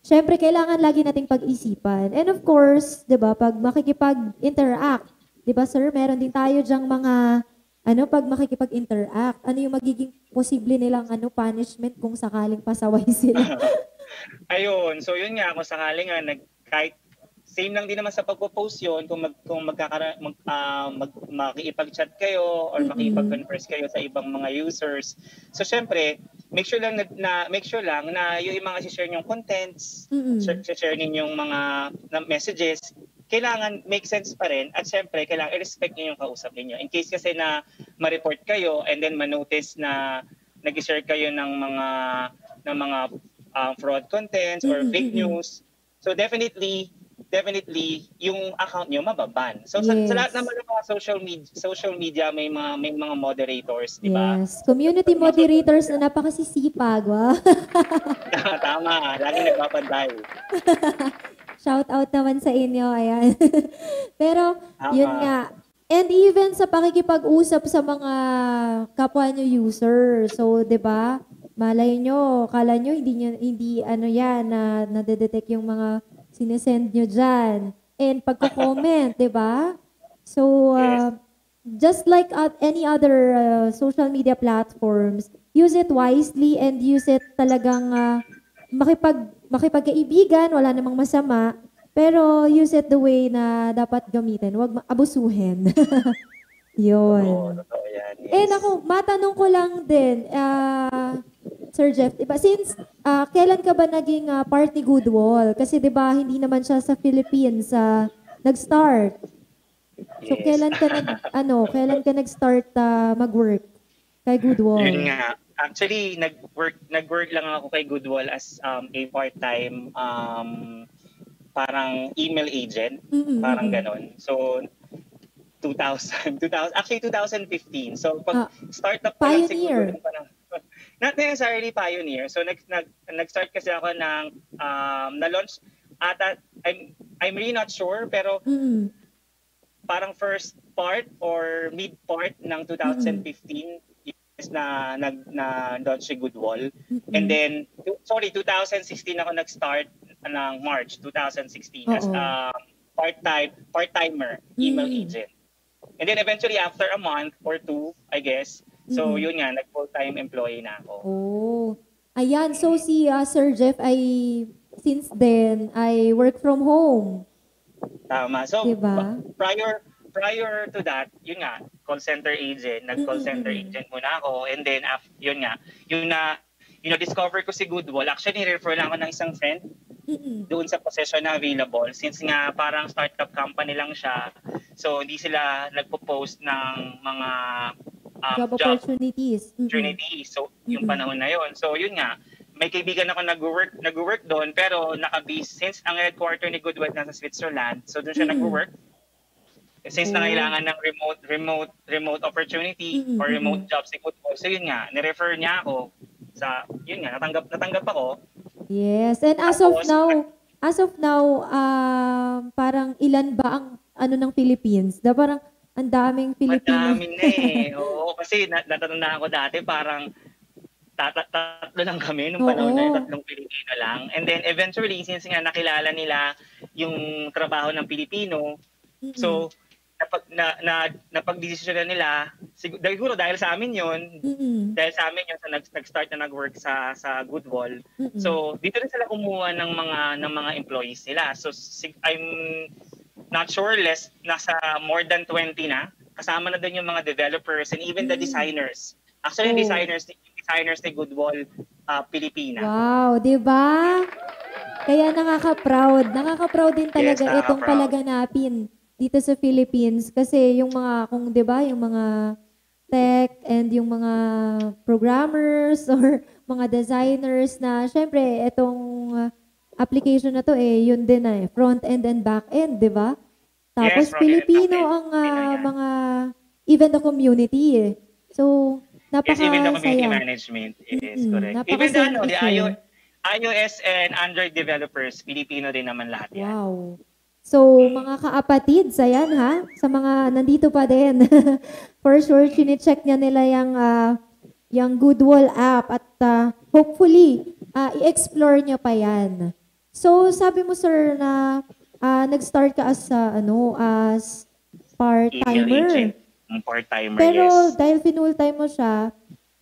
B: syempre kailangan lagi nating pag-isipan. And of course, 'di ba, pag makikipag-interact, 'di ba sir, meron din tayo diyang mga ano pag makikipag-interact, ano yung magiging posible nilang ano punishment kung sakaling pasaway sila.
C: Ayun, so yun nga, kung sakali nga, nag, kahit same lang din naman sa pagpo-post yun, kung, mag, kung magkakara, mag, ah, mag, makikipag-chat kayo or
B: Mm-mm.
C: makikipag-converse kayo sa ibang mga users. So syempre, make sure lang na, na make sure lang na yung mga share yung contents,
B: Mm-mm.
C: share, ninyong mga na messages, kailangan make sense pa rin at syempre kailangan i-respect niyo yung kausap ninyo. In case kasi na ma-report kayo and then ma-notice na nag-share kayo ng mga ng mga um, fraud contents or
B: Mm,
C: fake news. So definitely definitely yung account niyo mababan. So sa, sa
B: Yes.
C: lahat naman ng mga social media social media may mga may mga moderators, di ba?
B: Yes, community moderators na napakasisipag, wow.
C: Tama, lagi nagbabantay.
B: Shout out naman sa inyo, ayan. Pero,
C: Tama.
B: yun nga. And even sa pakikipag-usap sa mga kapwa nyo user. So, 'di ba? Malay nyo, kala nyo hindi nyo, hindi ano yan na nadedetect yung mga sinesend nyo dyan. And pagko-comment, 'di ba? So, uh, just like at any other uh, social media platforms, use it wisely and use it talagang uh, makipag makipagkaibigan, wala namang masama, pero use it the way na dapat gamitin. Huwag abusuhin. Yun.
C: Oo, totoo yan. Yes.
B: Eh, naku, matanong ko lang din, ah, Sir Jeff, diba, since ah, kailan ka ba naging ah, part ni Goodwall? Kasi 'di ba hindi naman siya sa Philippines sa nag-start. So
C: Yes.
B: kailan ka nag ano, kailan ka nag-start ah, mag-work kay Goodwall?
C: Yun nga. Actually, nag-work nag-work lang ako kay Goodwall as um, a part-time um, parang email agent,
B: Mm-mm,
C: parang ganon. So 2000, 2000 actually 2015. So pag startup pa lang siguro parang not necessarily pioneer. So nag, nag nag-start kasi ako ng um, na-launch ata I'm I'm really not sure pero
B: Mm-mm.
C: parang first part or mid part ng 2015 is na nag na launch si Goodwall.
B: Mm-mm.
C: And then sorry 2016 ako nag-start ng March 2016 as
B: Oo.
C: um, part-time part-timer email
B: Mm.
C: agent. And then eventually after a month or two, I guess, so yun nga nag full-time employee na ako.
B: Oh. Ayan, so si ah, Sir Jeff ay since then ay work from home.
C: Tama. So
B: Diba?
C: ba- prior prior to that, yun nga, call center agent, nag-call
B: Mm,
C: center agent muna ako and then af, yun nga, yun na you know, discover ko si Goodwall. Actually, refer lang ako ng isang friend doon sa position na available. Since nga parang startup company lang siya, so hindi sila nagpo-post ng mga um,
B: Job
C: job
B: opportunities. Mm-mm.
C: opportunities. So, yung
B: Mm-mm.
C: panahon na yon. So, yun nga, may kaibigan ako nag-work, nag-work doon, pero naka-base, since ang headquarter ni Goodwill nasa Switzerland, so doon siya
B: Mm.
C: nag-work. Since
B: Oh.
C: nangailangan ng remote remote remote opportunity
B: Mm,
C: or remote job si Goodwill. So yun nga, ni-refer niya ako sa, yun nga, natanggap, natanggap ako.
B: Yes, and as of
C: Tapos,
B: now, as of now, um, parang ilan ba ang ano ng Philippines? Da parang ang daming Pilipino.
C: Madami na eh. Oo, kasi na, natatandaan ko dati parang tatlo lang kami nung panahon na yun,
B: Oo.
C: tatlong Pilipino lang. And then eventually, since nga nakilala nila yung trabaho ng Pilipino,
B: Mm-mm.
C: so napag, na, na, napagdesisyon na nila, siguro, siguro dahil sa amin yun,
B: Mm-mm.
C: dahil sa amin yun, so nag, nag-start na nag-work sa sa Goodwall.
B: Mm-mm.
C: So, dito rin sila kumuha ng mga ng mga employees nila. So, sig- I'm not sure less nasa more than 20 na. Kasama na doon yung mga developers and even the
B: Mm.
C: designers. Actually,
B: Oh.
C: designers, designers ni Goodwall uh, Pilipina.
B: Wow, 'di ba? Kaya nakaka-proud. Nakaka-proud din talaga
C: Yes,
B: itong palaganapin dito sa Philippines kasi yung mga kung 'di ba, yung mga tech and yung mga programmers or mga designers na syempre itong uh, application na to eh yun din na eh front end and back end, 'di ba? Tapos
C: Yes, end.
B: ang uh, mga even the community eh. So
C: Yes, even the community
B: napaka-saya.
C: management is
B: Mm-mm,
C: correct. Even the, ano, the
B: issue.
C: iOS, and Android developers, Pilipino din naman lahat yan.
B: Wow. So, mga kaapatid, ayan ha, sa mga nandito pa din. For sure, chinecheck niya nila yung, ah, yung Goodwall app at ah, hopefully, ah, i-explore niya pa yan. So, sabi mo sir na ah, nag-start ka as, ah, ano, as part-timer.
C: ang part-timer,
B: Pero
C: yes.
B: dahil finul-time mo siya,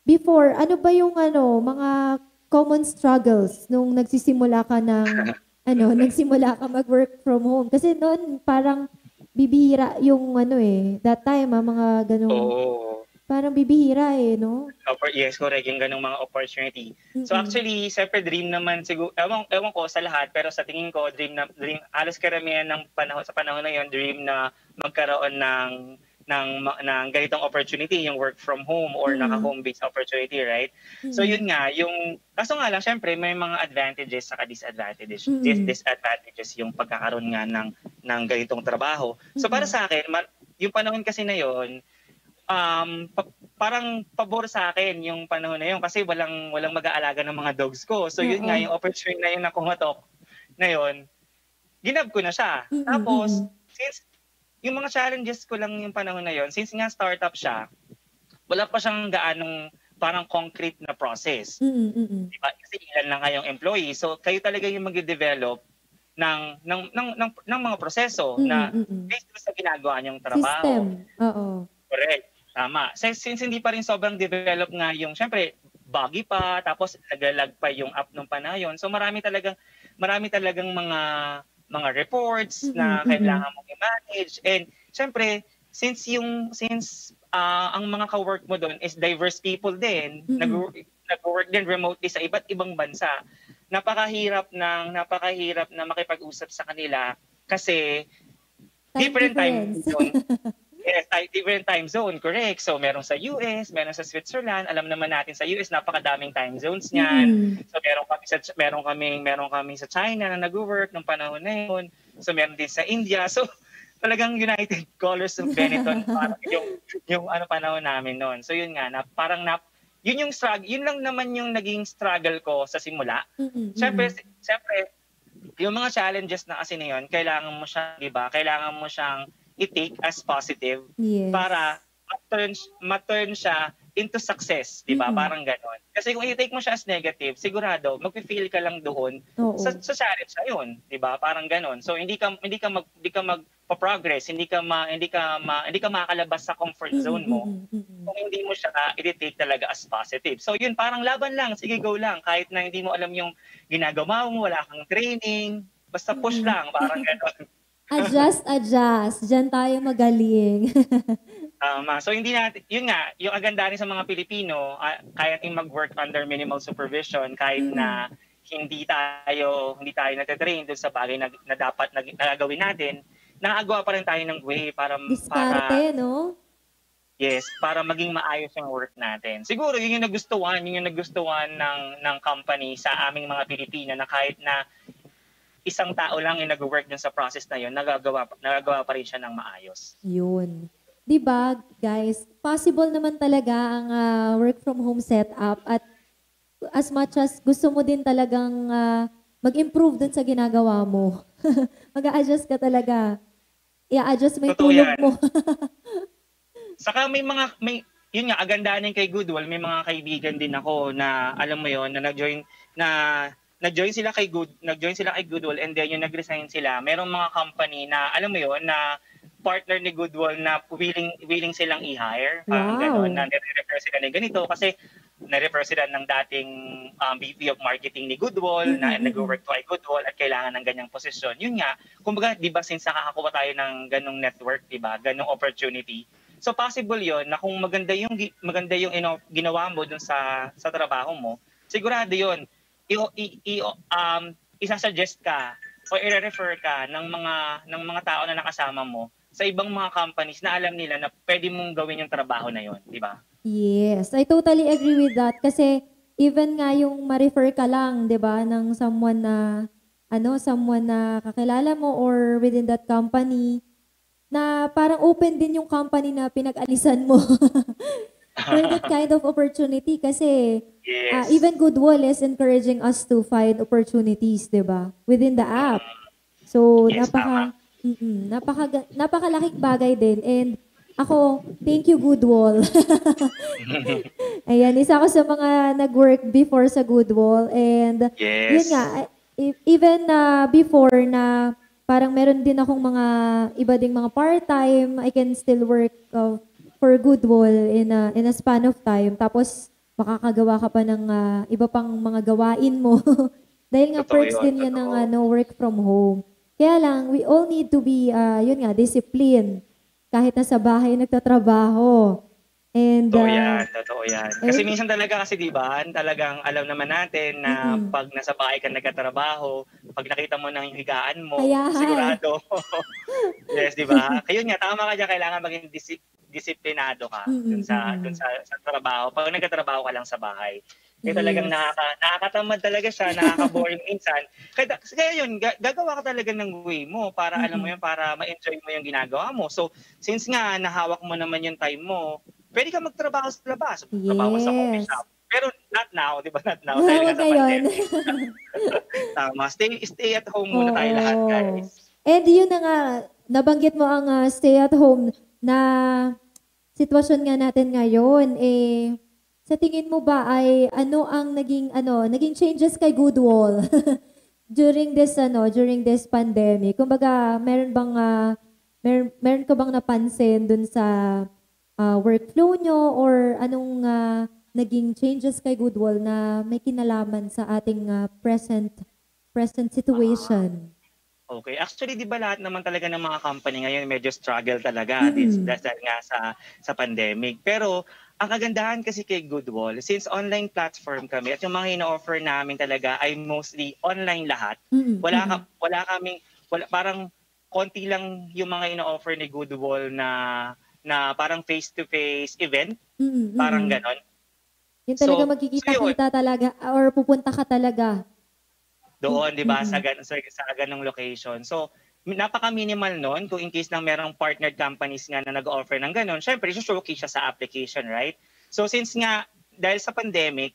B: before, ano ba yung ano, mga common struggles nung nagsisimula ka ng, ano, nagsimula ka mag-work from home? Kasi noon, parang bibihira yung ano eh, that time, ah, mga ganun.
C: Oo.
B: Parang bibihira eh, no?
C: Oppor- yes, correct. Yung ganong mga opportunity. So
B: Mm-mm.
C: actually, siyempre dream naman siguro, ewan, ewan ko sa lahat, pero sa tingin ko, dream na, dream, halos karamihan ng panahon, sa panahon na yon dream na magkaroon ng ng ng ganitong opportunity, yung work from home or
B: Mm.
C: naka-home based opportunity, right? So yun nga, yung kaso nga lang syempre may mga advantages saka disadvantages.
B: Mm.
C: Dis- disadvantages yung pagkakaroon nga ng ng ganitong trabaho. So para
B: Mm.
C: sa akin, ma- yung panahon kasi na yon um pa- parang pabor sa akin yung panahon na yun kasi walang walang mag-aalaga ng mga dogs ko. So yun
B: Oo.
C: nga yung opportunity na yun na kumatok na yun. Ginab ko na siya.
B: Mm-mm,
C: Tapos since yung mga challenges ko lang yung panahon na yun, since nga startup siya, wala pa siyang gaanong parang concrete na process.
B: Mm-mm.
C: Diba? Kasi ilan lang kayong employee. So kayo talaga yung mag-develop ng ng ng ng, ng mga proseso na
B: Mm-mm, mm-mm.
C: based sa ginagawa niyong trabaho.
B: System. Oo.
C: Correct. Tama. Since, since hindi pa rin sobrang develop nga yung, syempre, buggy pa, tapos nagalag pa yung app nung panahon. So marami talagang, marami talagang mga mga reports na
B: Mhm, mhm.
C: kailangan mong i-manage. And syempre, since yung, since ah, ang mga ka-work mo doon is diverse people din,
B: Mhm.
C: nag- nag-work din remotely sa iba't ibang bansa, napakahirap ng, napakahirap na makipag-usap sa kanila kasi
B: Time
C: different time
B: difference.
C: zone. yes, different time zone, correct. So, meron sa US, meron sa Switzerland. Alam naman natin sa US, napakadaming time zones niyan.
B: Mm.
C: So, meron kami sa meron kami meron kami sa China na nag-work nung panahon na yun. So, meron din sa India. So, talagang United Colors of Benetton parang yung yung ano panahon namin noon. So, yun nga na parang na yun yung struggle, yun lang naman yung naging struggle ko sa simula.
B: Mm-mm,
C: Siyempre,
B: mm-mm.
C: siyempre, yung mga challenges na kasi na yun, kailangan mo siya, di ba? Kailangan mo siyang i-take as positive
B: Yes.
C: para ma-turn, ma-turn siya into success, di ba?
B: Mm-mm.
C: Parang ganon. Kasi kung i-take mo siya as negative, sigurado, mag-feel ka lang doon
B: Oo.
C: sa, sa challenge na yun, di ba? Parang ganon. So hindi ka hindi ka mag hindi ka magpa-progress, hindi ka ma, hindi ka ma, hindi ka makakalabas sa comfort zone mo
B: mm-mm.
C: kung hindi mo siya i-take talaga as positive. So yun, parang laban lang, sige go lang. Kahit na hindi mo alam yung ginagawa mo, wala kang training, basta push
B: Mm-mm.
C: lang, parang gano'n.
B: Adjust, adjust. Diyan tayo magaling.
C: Tama. so hindi natin, yun nga, yung aganda rin sa mga Pilipino, ah, kaya natin mag-work under minimal supervision kahit
B: Mm.
C: na hindi tayo hindi tayo nagte-train doon sa bagay na, na dapat na, na gagawin natin, nakagawa pa rin tayo ng way para para
B: Diskarte, no?
C: Yes, para maging maayos yung work natin. Siguro yun yung nagustuhan, yun yung nagustuhan ng ng company sa aming mga Pilipino na kahit na isang tao lang yung nag-work dun sa process na yun, nagagawa, nagagawa pa rin siya ng maayos.
B: Yun. 'Di ba, guys? Possible naman talaga ang ah, work from home setup at as much as gusto mo din talagang ah, mag-improve dun sa ginagawa mo. Mag-a-adjust ka talaga. I-adjust mo yung
C: Totoo
B: tulog
C: yan.
B: mo.
C: Saka may mga, may, yun nga, agandaan din kay Goodwill, may mga kaibigan din ako na, alam mo yon na nag-join, na nag-join sila kay Good, nag-join sila kay Goodwill and then yung nag-resign sila. Merong mga company na, alam mo yon na partner ni Goodwill na willing willing silang i-hire. Parang
B: Wow.
C: gano'n, na nire-refer sila ng ganito kasi na-refer sila ng dating um, VP of Marketing ni Goodwill na
B: Mhm.
C: nag-work to kay Goodwill at kailangan ng ganyang posisyon. Yun nga, kumbaga, di ba, since nakakakuha tayo ng ganong network, di ba, ganong opportunity, So possible 'yon na kung maganda yung maganda yung ino, ginawa mo dun sa sa trabaho mo, sigurado 'yon. I, i, i um isasuggest ka o i-refer ka ng mga ng mga tao na nakasama mo sa ibang mga companies na alam nila na pwede mong gawin yung trabaho na 'yon, di ba?
B: Yes, I totally agree with that kasi even nga yung ma-refer ka lang, 'di ba, ng someone na ano, someone na kakilala mo or within that company na parang open din yung company na pinag-alisan mo that kind of opportunity kasi
C: Yes.
B: ah, even Goodwill is encouraging us to find opportunities, 'di ba, within the app. So,
C: Yes,
B: napaka mm napaka napakalaking bagay din and ako, thank you Goodwill. Ayan, isa ako sa mga nag-work before sa Goodwill and
C: yes.
B: yun nga, even na before na parang meron din akong mga iba ding mga part-time, I can still work uh, for Goodwill in a, in a span of time. Tapos makakagawa ka pa ng ah, iba pang mga gawain mo. Dahil nga
C: Totoo
B: perks
C: yun,
B: din yan ng
C: totoo.
B: ano, work from home. Kaya lang, we all need to be, ah, yun nga, discipline. Kahit nasa bahay nagtatrabaho. And,
C: Totoo yan, totoo yan. Kasi
B: eh,
C: minsan talaga kasi 'di ba, talagang alam naman natin na
B: Mm-mm.
C: pag nasa bahay ka nagtatrabaho, pag nakita mo ng higaan mo,
B: Kaya.
C: sigurado. yes, 'di ba? Ayun nga, tama ka diyan, kailangan maging disi- disiplinado ka dun sa
B: Mm-mm.
C: dun sa, sa trabaho. Pag nagtatrabaho ka lang sa bahay. Kaya
B: Yes.
C: talagang nakaka, nakakatamad talaga siya, nakaka-boring minsan. Kaya, kaya yun, ga- gagawa ka talaga ng way mo para alam mo yun, para ma-enjoy mo yung ginagawa mo. So, since nga nahawak mo naman yung time mo, pwede ka magtrabaho sa labas, magtrabaho sa coffee
B: Yes.
C: shop. Pero not now, di ba? Not now. Dahil
B: Huwag
C: nga sa pandemic. Tama. Stay, stay at home muna tayo
B: Oo.
C: lahat, guys.
B: And yun na nga, nabanggit mo ang ah, stay at home na sitwasyon nga natin ngayon, eh, sa tingin mo ba ay ano ang naging ano, naging changes kay Goodwall during this ano, during this pandemic? Kumbaga, meron bang ah, meron, meron ka bang napansin dun sa ah, workflow nyo or anong ah, naging changes kay Goodwall na may kinalaman sa ating ah, present present situation?
C: Okay. Actually, di ba lahat naman talaga ng mga company ngayon medyo struggle talaga
B: Mm.
C: mm dahil nga sa sa pandemic. Pero ang kagandahan kasi kay Goodwall, since online platform kami at yung mga ino-offer namin talaga ay mostly online lahat.
B: Mm-mm,
C: Wala ka, wala kaming wala parang konti lang yung mga ino-offer ni Goodwall na na parang face-to-face event,
B: Mm-mm,
C: parang ganon.
B: Yun talaga
C: So,
B: magkikita-kita talaga or pupunta ka talaga.
C: Doon, 'di ba, sa gan- sa, sa ganung location. So, mi- napaka-minimal noon kung in case lang merong partnered companies nga na nag-offer ng ganun. Syempre, showcase siya sa application, right? So, since nga dahil sa pandemic,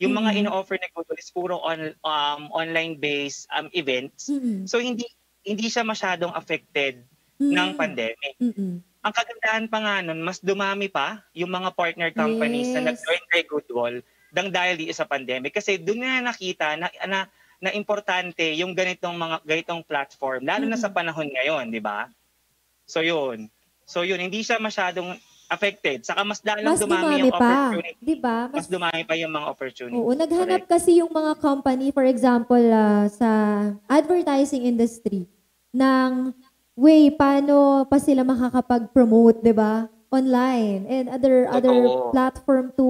C: yung mga
B: Mm-mm.
C: ino-offer na Google is puro on um, online-based um, events.
B: Mm-mm,
C: So, hindi hindi siya masyadong affected
B: mm-mm,
C: ng pandemic.
B: mm-mm.
C: Ang kagandahan pa nga nun, mas dumami pa yung mga partner companies na
B: Yes.
C: nag-join kay Goodwall dang dahil di sa pandemic. Kasi doon na nakita na, na, na importante yung ganitong mga ganitong platform, lalo na sa
B: Mhm.
C: panahon ngayon, di ba? So yun. So yun, hindi siya masyadong affected. Saka mas lalong
B: Mas
C: dumami
B: dumami
C: yung
B: pa.
C: opportunity.
B: Di ba?
C: Mas dumami pa yung mga opportunity.
B: Oo, naghanap kasi yung mga company, for example, ah, sa advertising industry, ng way paano pa sila makakapag-promote, di ba? Online and other other
C: Totoo.
B: platform to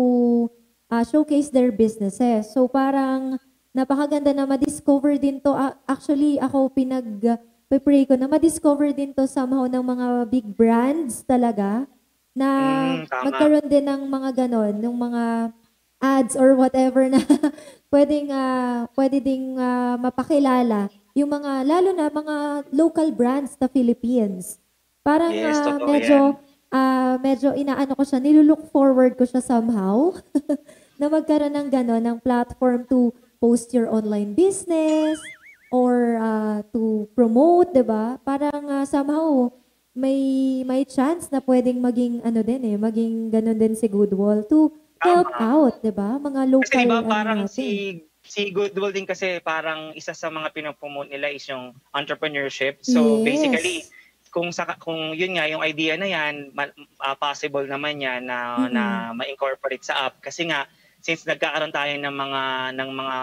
B: ah, showcase their businesses. So parang napakaganda na ma-discover din to. Actually, ako pinag pray ko na ma-discover din to somehow ng mga big brands talaga na
C: Mm, tama.
B: magkaroon din ng mga ganon, ng mga ads or whatever na pwedeng ah, pwede ding ah, mapakilala yung mga lalo na mga local brands sa Philippines. Parang
C: Yes, totoo
B: medyo ah, medyo inaano ko siya, nilulook forward ko siya somehow na magkaroon ng ganon ng platform to post your online business or ah, to promote, 'di ba? Parang ah, somehow may may chance na pwedeng maging ano din eh, maging ganon din si Goodwall to help
C: Tama.
B: out, 'di ba? Mga local
C: Kasi di ba
B: ano
C: parang
B: natin.
C: si si Goodwill din kasi parang isa sa mga pinopromote nila is yung entrepreneurship. So
B: Yes.
C: basically, kung sa kung yun nga yung idea na yan, ma- ah, possible naman yan na
B: Mm-mm.
C: na ma-incorporate sa app kasi nga since nagkakaroon tayo ng mga ng mga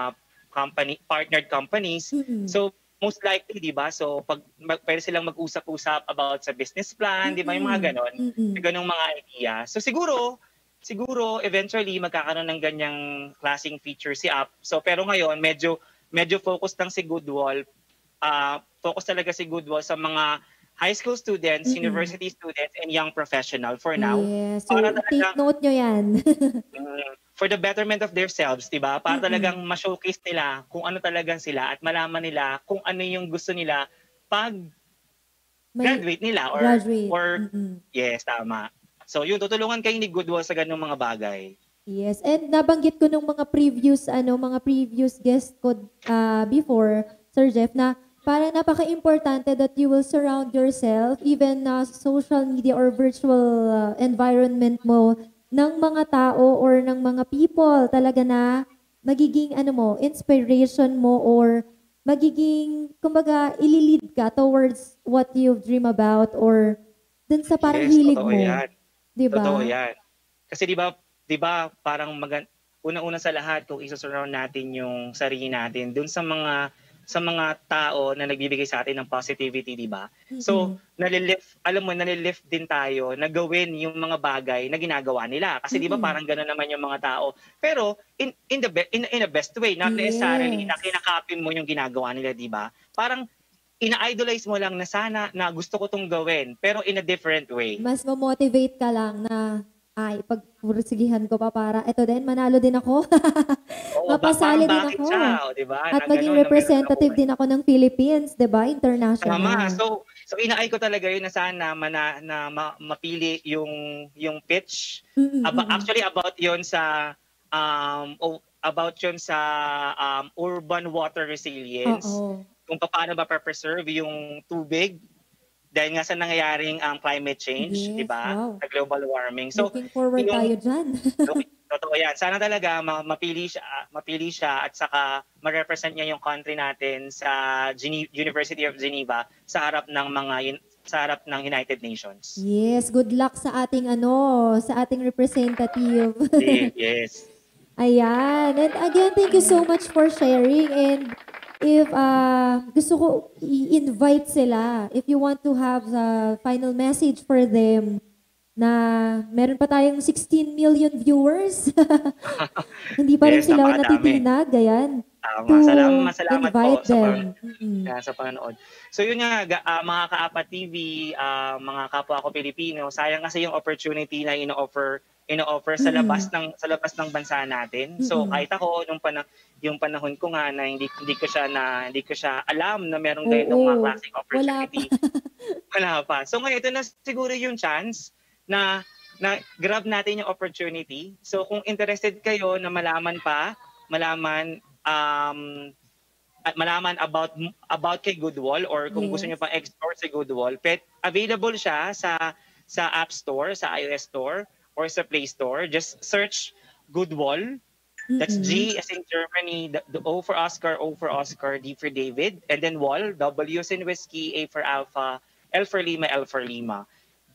C: company partnered companies,
B: Mm-mm.
C: so most likely, di ba? So pag mag, pwede silang mag-usap-usap about sa business plan, di ba? Yung mga ganon.
B: Mm-mm.
C: ganong mga idea. So siguro, siguro eventually magkakaroon ng ganyang klaseng feature si app. So pero ngayon medyo medyo focus lang si Goodwall. Ah, focus talaga si Goodwall sa mga high school students,
B: Mm-mm.
C: university students and young professional for now.
B: Yes. So,
C: Para
B: take note nyo yan.
C: Mm, for the betterment of themselves, 'di ba? Para
B: Mm-mm.
C: talagang ma-showcase nila kung ano talagang sila at malaman nila kung ano yung gusto nila pag
B: May
C: graduate nila or
B: graduate.
C: or
B: Mm-mm.
C: yes, tama. So yun tutulungan kayo ni Goodwall sa ganung mga bagay.
B: Yes, and nabanggit ko nung mga previous ano, mga previous guest ko ah, before Sir Jeff na para napaka-importante that you will surround yourself even na social media or virtual ah, environment mo ng mga tao or ng mga people talaga na magiging ano mo, inspiration mo or magiging kumbaga ililid ka towards what you dream about or dun sa parang
C: yes,
B: hilig
C: totoo
B: mo,
C: Yan.
B: 'di ba?
C: Totoo yan. Kasi di ba, di ba parang magan una-una sa lahat kung isusurround natin yung sarili natin dun sa mga sa mga tao na nagbibigay sa atin ng positivity, di ba? So, nalilift, alam mo, nalilift din tayo na gawin yung mga bagay na ginagawa nila. Kasi di ba parang gano'n naman yung mga tao. Pero in in the be- in, in a best way, not necessarily
B: Yes.
C: na kinakapin mo yung ginagawa nila, di ba? Parang ina-idolize mo lang na sana na gusto ko tong gawin, pero in a different way.
B: mas ma-motivate ka lang na ay, pagpursigihan ko pa para, eto din, manalo din ako.
C: Oo,
B: Mapasali din ako.
C: siya, o, di ba?
B: At
C: Na
B: maging
C: ganun, na
B: representative
C: meron
B: din ako ng Philippines, di ba? International.
C: Tama. So, so inaay ko talaga yun na sana mana, na ma- mapili yung yung pitch.
B: Mm-mm,
C: Aba, actually about yon sa um about yon sa um, urban water resilience.
B: Oo.
C: Kung paano ba preserve yung tubig dahil nga sa nangyayaring um, climate change,
B: Yes,
C: di ba?
B: wow.
C: Sa global warming. So,
B: Looking forward
C: yung-
B: tayo dyan.
C: Totoo yan. Sana talaga ma- mapili siya, mapili siya at saka ma-represent niya yung country natin sa Gene- University of Geneva sa harap ng mga yun- sa harap ng United Nations.
B: yes, good luck sa ating ano, sa ating representative.
C: Yes.
B: Ayan. And again, thank you so much for sharing. And if uh, gusto ko i-invite sila, if you want to have the final message for them, na meron pa tayong 16 million viewers. Hindi pa rin
C: Yes,
B: sila natitinag. Ayan.
C: Tama.
B: To
C: Salamat, salamat po
B: invite
C: sa,
B: them.
C: pan- yeah, sa panonood. So yun nga, ga- ah, mga Kaapat TV, ah, mga kapwa ko Pilipino, sayang kasi yung opportunity na ino-offer ino-offer sa labas ng sa labas ng bansa natin. So
B: Mm-mm.
C: kahit ako nung pana, yung panahon ko nga na hindi hindi ko siya na hindi ko siya alam na merong ganitong mga klaseng
B: Wala
C: opportunity. Wala pa. So ngayon ito na siguro yung chance na na grab natin yung opportunity. So kung interested kayo na malaman pa, malaman um malaman about about kay Goodwall or kung gusto
B: Yes.
C: niyo pa explore si Goodwall, pet available siya sa sa App Store, sa iOS Store or sa Play Store. Just search Goodwall. That's. G as in Germany, the, the O for Oscar, O for Oscar, D for David, and then Wall, W as in Whiskey, A for Alpha, L for Lima, L for Lima.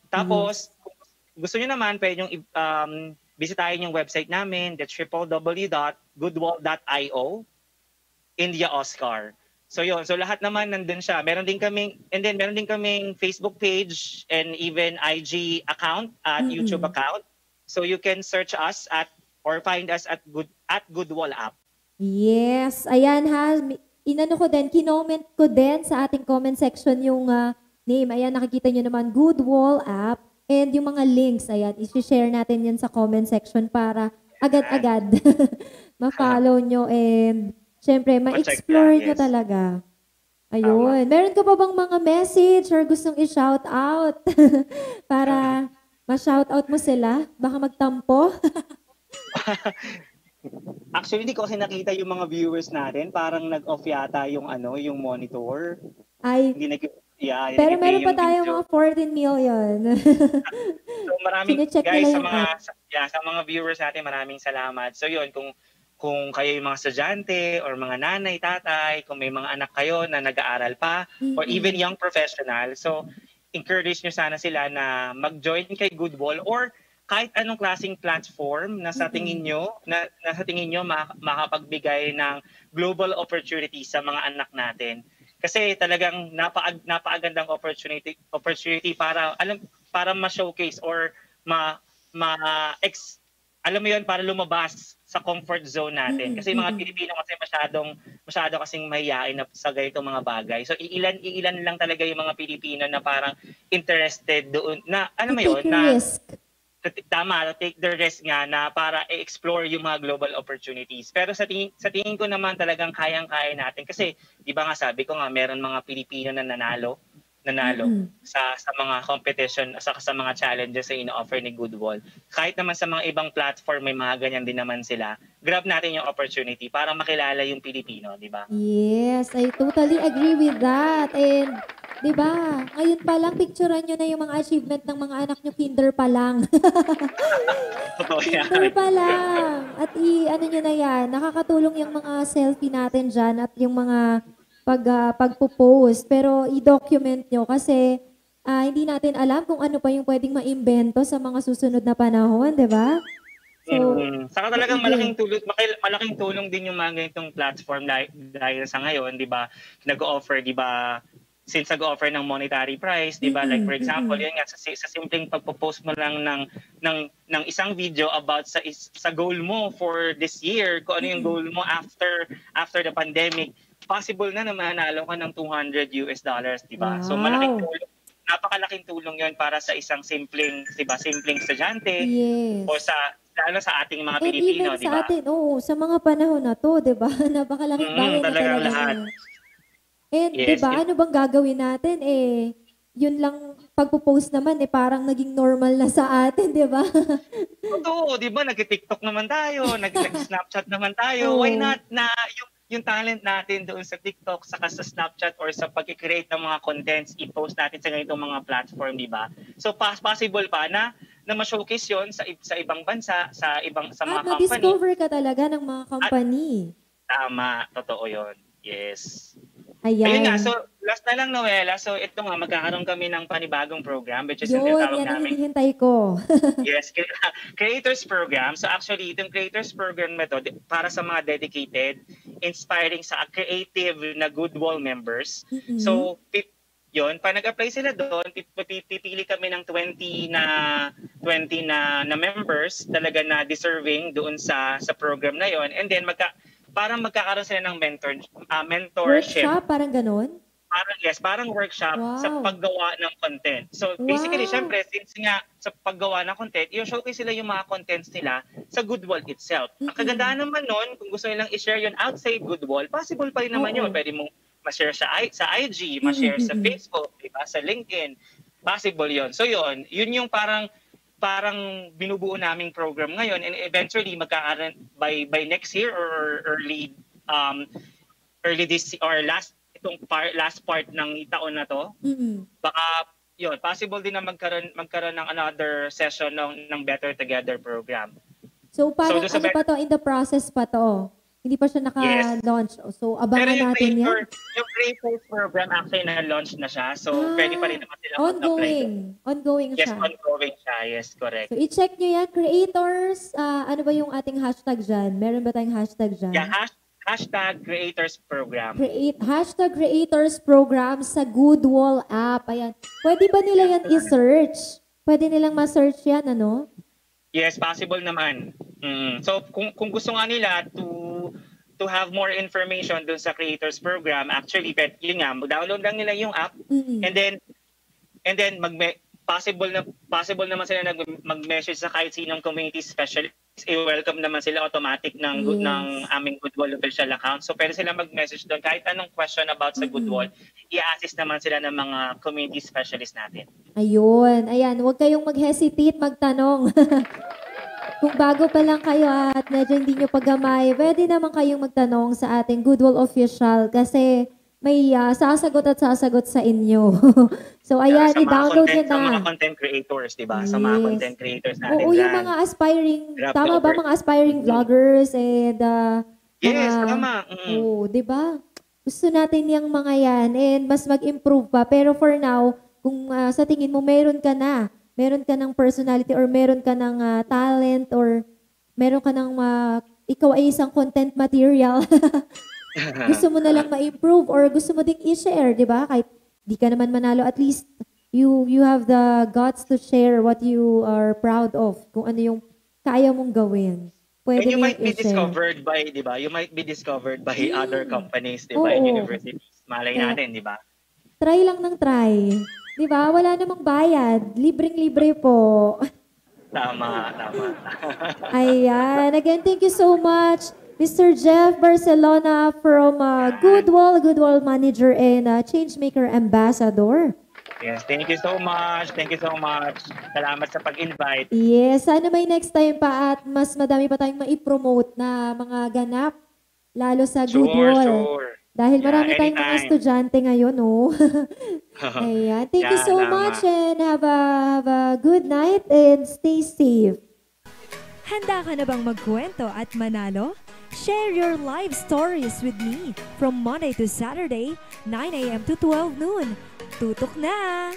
C: Tapos, kung gusto niyo naman, pwede yung um, bisitahin yung website namin, the www.goodwall.io, India Oscar. So yun, so lahat naman nandun siya. Meron din kaming, and then meron din kaming Facebook page and even IG account at
B: Mm-mm.
C: YouTube account. So you can search us at or find us at good at Goodwall app.
B: Yes, ayan ha. Inano ko din, kinoment ko din sa ating comment section yung ah, name. Ayan, nakikita nyo naman, Good Wall app. And yung mga links, ayan, isi-share natin yan sa comment section para agad-agad ma-follow nyo and syempre, ma-explore nyo
C: yes.
B: talaga. Ayun. Meron ka pa bang mga message or gustong i-shout out para ma-shout out mo sila? Baka magtampo?
C: Actually, hindi ko kasi nakita yung mga viewers natin. Parang nag-off yata yung ano, yung monitor.
B: Ay,
C: Hindi nag yeah,
B: pero meron pa tayong
C: video.
B: mga 14 million.
C: So maraming
B: Sine-check
C: guys sa mga
B: app.
C: sa, yeah, sa mga viewers natin, maraming salamat. So yun, kung kung kayo yung mga estudyante or mga nanay, tatay, kung may mga anak kayo na nag-aaral pa or
B: Mm-mm.
C: even young professional, so encourage nyo sana sila na mag-join kay Goodwall or kahit anong klaseng platform na sa tingin nyo na, na sa tingin nyo mak- makapagbigay ng global opportunity sa mga anak natin. Kasi talagang napa napaagandang opportunity opportunity para alam para ma-showcase or ma ma ex alam mo yun para lumabas sa comfort zone natin.
B: Mm-mm,
C: Kasi mga
B: mm-mm.
C: Pilipino kasi masyadong masyado kasing mahihain na sa ganitong mga bagay. So iilan iilan lang talaga yung mga Pilipino na parang interested doon na ano mo yun na
B: risk.
C: Tama, to take the risk nga na para i-explore yung mga global opportunities. Pero sa tingin, sa tingin ko naman talagang kayang-kaya natin kasi 'di ba nga sabi ko nga meron mga Pilipino na nanalo, nanalo
B: Mm-mm.
C: sa sa mga competition sa sa mga challenges na ino-offer ni Goodwall. Kahit naman sa mga ibang platform may mga ganyan din naman sila. Grab natin yung opportunity para makilala yung Pilipino, 'di ba?
B: Yes, I totally agree with that. And, di ba, ngayon pa lang, picturean nyo na yung mga achievement ng mga anak nyo, kinder pa lang.
C: Yan.
B: kinder pa lang. At i, ano nyo na yan, nakakatulong yung mga selfie natin dyan at yung mga pag, ah, pagpo-post. Pero i-document nyo kasi ah, hindi natin alam kung ano pa yung pwedeng maimbento sa mga susunod na panahon, di ba? So,
C: Mm. Saka talagang
B: sige.
C: malaking tulong malaking tulong din yung mga ganitong platform dahil, dahil sa ngayon, 'di ba? Nag-offer, 'di ba? Since nag-offer ng monetary prize, 'di ba? Like for example, yun nga sa, sa simpleng pagpo-post mo lang ng ng ng isang video about sa is, sa goal mo for this year, kung ano yung goal mo after after the pandemic, possible na na manalo ka ng 200 US dollars, 'di ba? So
B: Wow.
C: malaking tulong napakalaking tulong 'yon para sa isang simpleng, 'di ba, simpleng estudyante
B: yes.
C: o sa lalo sa ating mga
B: And
C: Pilipino, di
B: sa
C: ba?
B: atin, oo, sa mga panahon na to, di ba? Napakalaking
C: Mm,
B: bagay na talaga.
C: lahat.
B: yan. And di
C: Yes,
B: ba,
C: it-
B: ano bang gagawin natin? Eh, yun lang, pagpo-post naman, eh, parang naging normal na sa atin, di ba?
C: Totoo, di ba? Nag-TikTok naman tayo, nag- nag-Snapchat naman tayo. Why
B: Oo.
C: not na yung, yung talent natin doon sa TikTok, saka sa Snapchat or sa pag-create ng mga contents, i-post natin sa ganitong mga platform, di ba? So, pas- possible pa na na ma-showcase yon sa sa ibang bansa, sa ibang sa
B: At
C: mga company.
B: na-discover ka talaga ng mga company.
C: Tama, totoo yon. Yes.
B: Ayan.
C: Ayun nga, so last na lang Noela. So ito nga, magkakaroon kami ng panibagong program which is yung
B: Yun,
C: tinatawag
B: yan ang
C: namin
B: hinihintay ko.
C: Yes, cre- creators program. So actually, itong creators program na to, para sa mga dedicated, inspiring sa creative na Goodwall members.
B: Mm-mm.
C: So, yun, pag nag-apply sila doon, pip- pip- pipili kami ng 20 na 20 na na members talaga na deserving doon sa sa program na yon and then magka parang magkakaroon sila ng mentor ah, mentorship
B: Workshop, parang ganun?
C: parang yes, parang workshop sa
B: Wow.
C: paggawa ng content. So basically,
B: Wow.
C: syempre, since nga sa paggawa ng content, i-showcase sila yung mga contents nila sa Goodwall itself. Ang
B: Mm-mm.
C: kagandahan naman nun, kung gusto nilang i-share yun outside Goodwall, possible pa rin naman
B: Oo.
C: yun. Pwede mong ma-share sa, sa IG, ma-share sa
B: Mm-mm.
C: Facebook, diba? sa LinkedIn. Possible yun. So yun, yun yung parang parang binubuo naming program ngayon and eventually magkakaroon by by next year or early um early this or last itong part last part ng taon na to
B: Mm-mm.
C: baka yun possible din na magkaroon magkaroon ng another session ng ng Better Together program
B: So, parang
C: sa
B: ano pa to, in the process pa to. Hindi pa siya naka-launch. So,
C: pero
B: abangan natin yan.
C: creator yung creators program actually na launch na siya so
B: Ah,
C: pwede pa rin naman sila.
B: Ongoing. Ongoing
C: yes
B: siya.
C: ongoing siya yes correct
B: So, i-check nyo yan. Creators, ah, ano ba yung ating hashtag dyan? Meron ba tayong hashtag dyan?
C: yeah hash, hashtag creators program
B: Create, hashtag creators program sa Goodwall app. Ayan. Pwede ba nila yan i-search? Pwede nilang ma-search yan, ano?
C: Yes, possible naman. Mm. So kung kung gusto nga nila to to have more information dun sa creators program, actually pet yun nga, download lang nila yung app
B: Mm-mm.
C: and then and then mag possible na possible naman sila nag mag-message sa kahit sinong community specialist i-welcome naman sila automatic ng
B: Yes.
C: ng aming Goodwall official account. So pwede sila mag-message doon kahit anong question about sa. Goodwall, i-assist naman sila ng mga community specialist natin.
B: Ayun, ayan, huwag kayong mag-hesitate magtanong. Kung bago pa lang kayo at medyo hindi nyo pagamay, pwede naman kayong magtanong sa ating Goodwill Official kasi may ah, sasagot at sasagot sa inyo. so ayan, i-download nyo
C: content, Sa mga
B: na.
C: content creators, di ba? Sa mga
B: Yes.
C: content creators natin
B: Oo, yung
C: dyan.
B: mga aspiring,
C: Grab
B: tama ba mga aspiring vloggers and ah,
C: Yes,
B: mga-
C: tama. Mm.
B: Oo, 'di ba? Gusto natin yung mga yan and mas mag-improve pa. Pero for now, kung ah, sa tingin mo meron ka na, meron ka ng personality or meron ka ng ah, talent or meron ka ng ah, ikaw ay isang content material, gusto mo na lang ma-improve or gusto mo ding i-share, 'di ba? Kahit di ka naman manalo, at least you you have the guts to share what you are proud of, kung ano yung kaya mong gawin. Pwede
C: And you might be
B: i-share.
C: discovered by, di ba? You might be discovered by
B: Mm.
C: other companies, di ba?
B: Oo.
C: universities. Malay
B: Kaya-
C: natin, di ba?
B: try lang ng try. 'Di ba? Wala namang bayad. Libreng-libre po.
C: Tama, tama.
B: Ayan. Again, thank you so much, Mr. Jeff Barcelona from uh, Goodwall, Goodwall Manager and uh, Changemaker Ambassador.
C: yes, thank you so much. Thank you so much. Salamat sa pag-invite.
B: Yes, sana may next time pa at mas madami pa tayong maipromote na mga ganap, lalo sa
C: Sure,
B: Goodwall.
C: sure.
B: Dahil
C: Yeah,
B: marami tayong mga
C: anytime.
B: estudyante ngayon, oh. Ayan. Thank you
C: Yeah,
B: so
C: tama.
B: much and have a, have a good night and stay safe.
A: Handa ka na bang magkwento at manalo? Share your live stories with me from Monday to Saturday, 9 a.m. to 12 noon. Tutok na!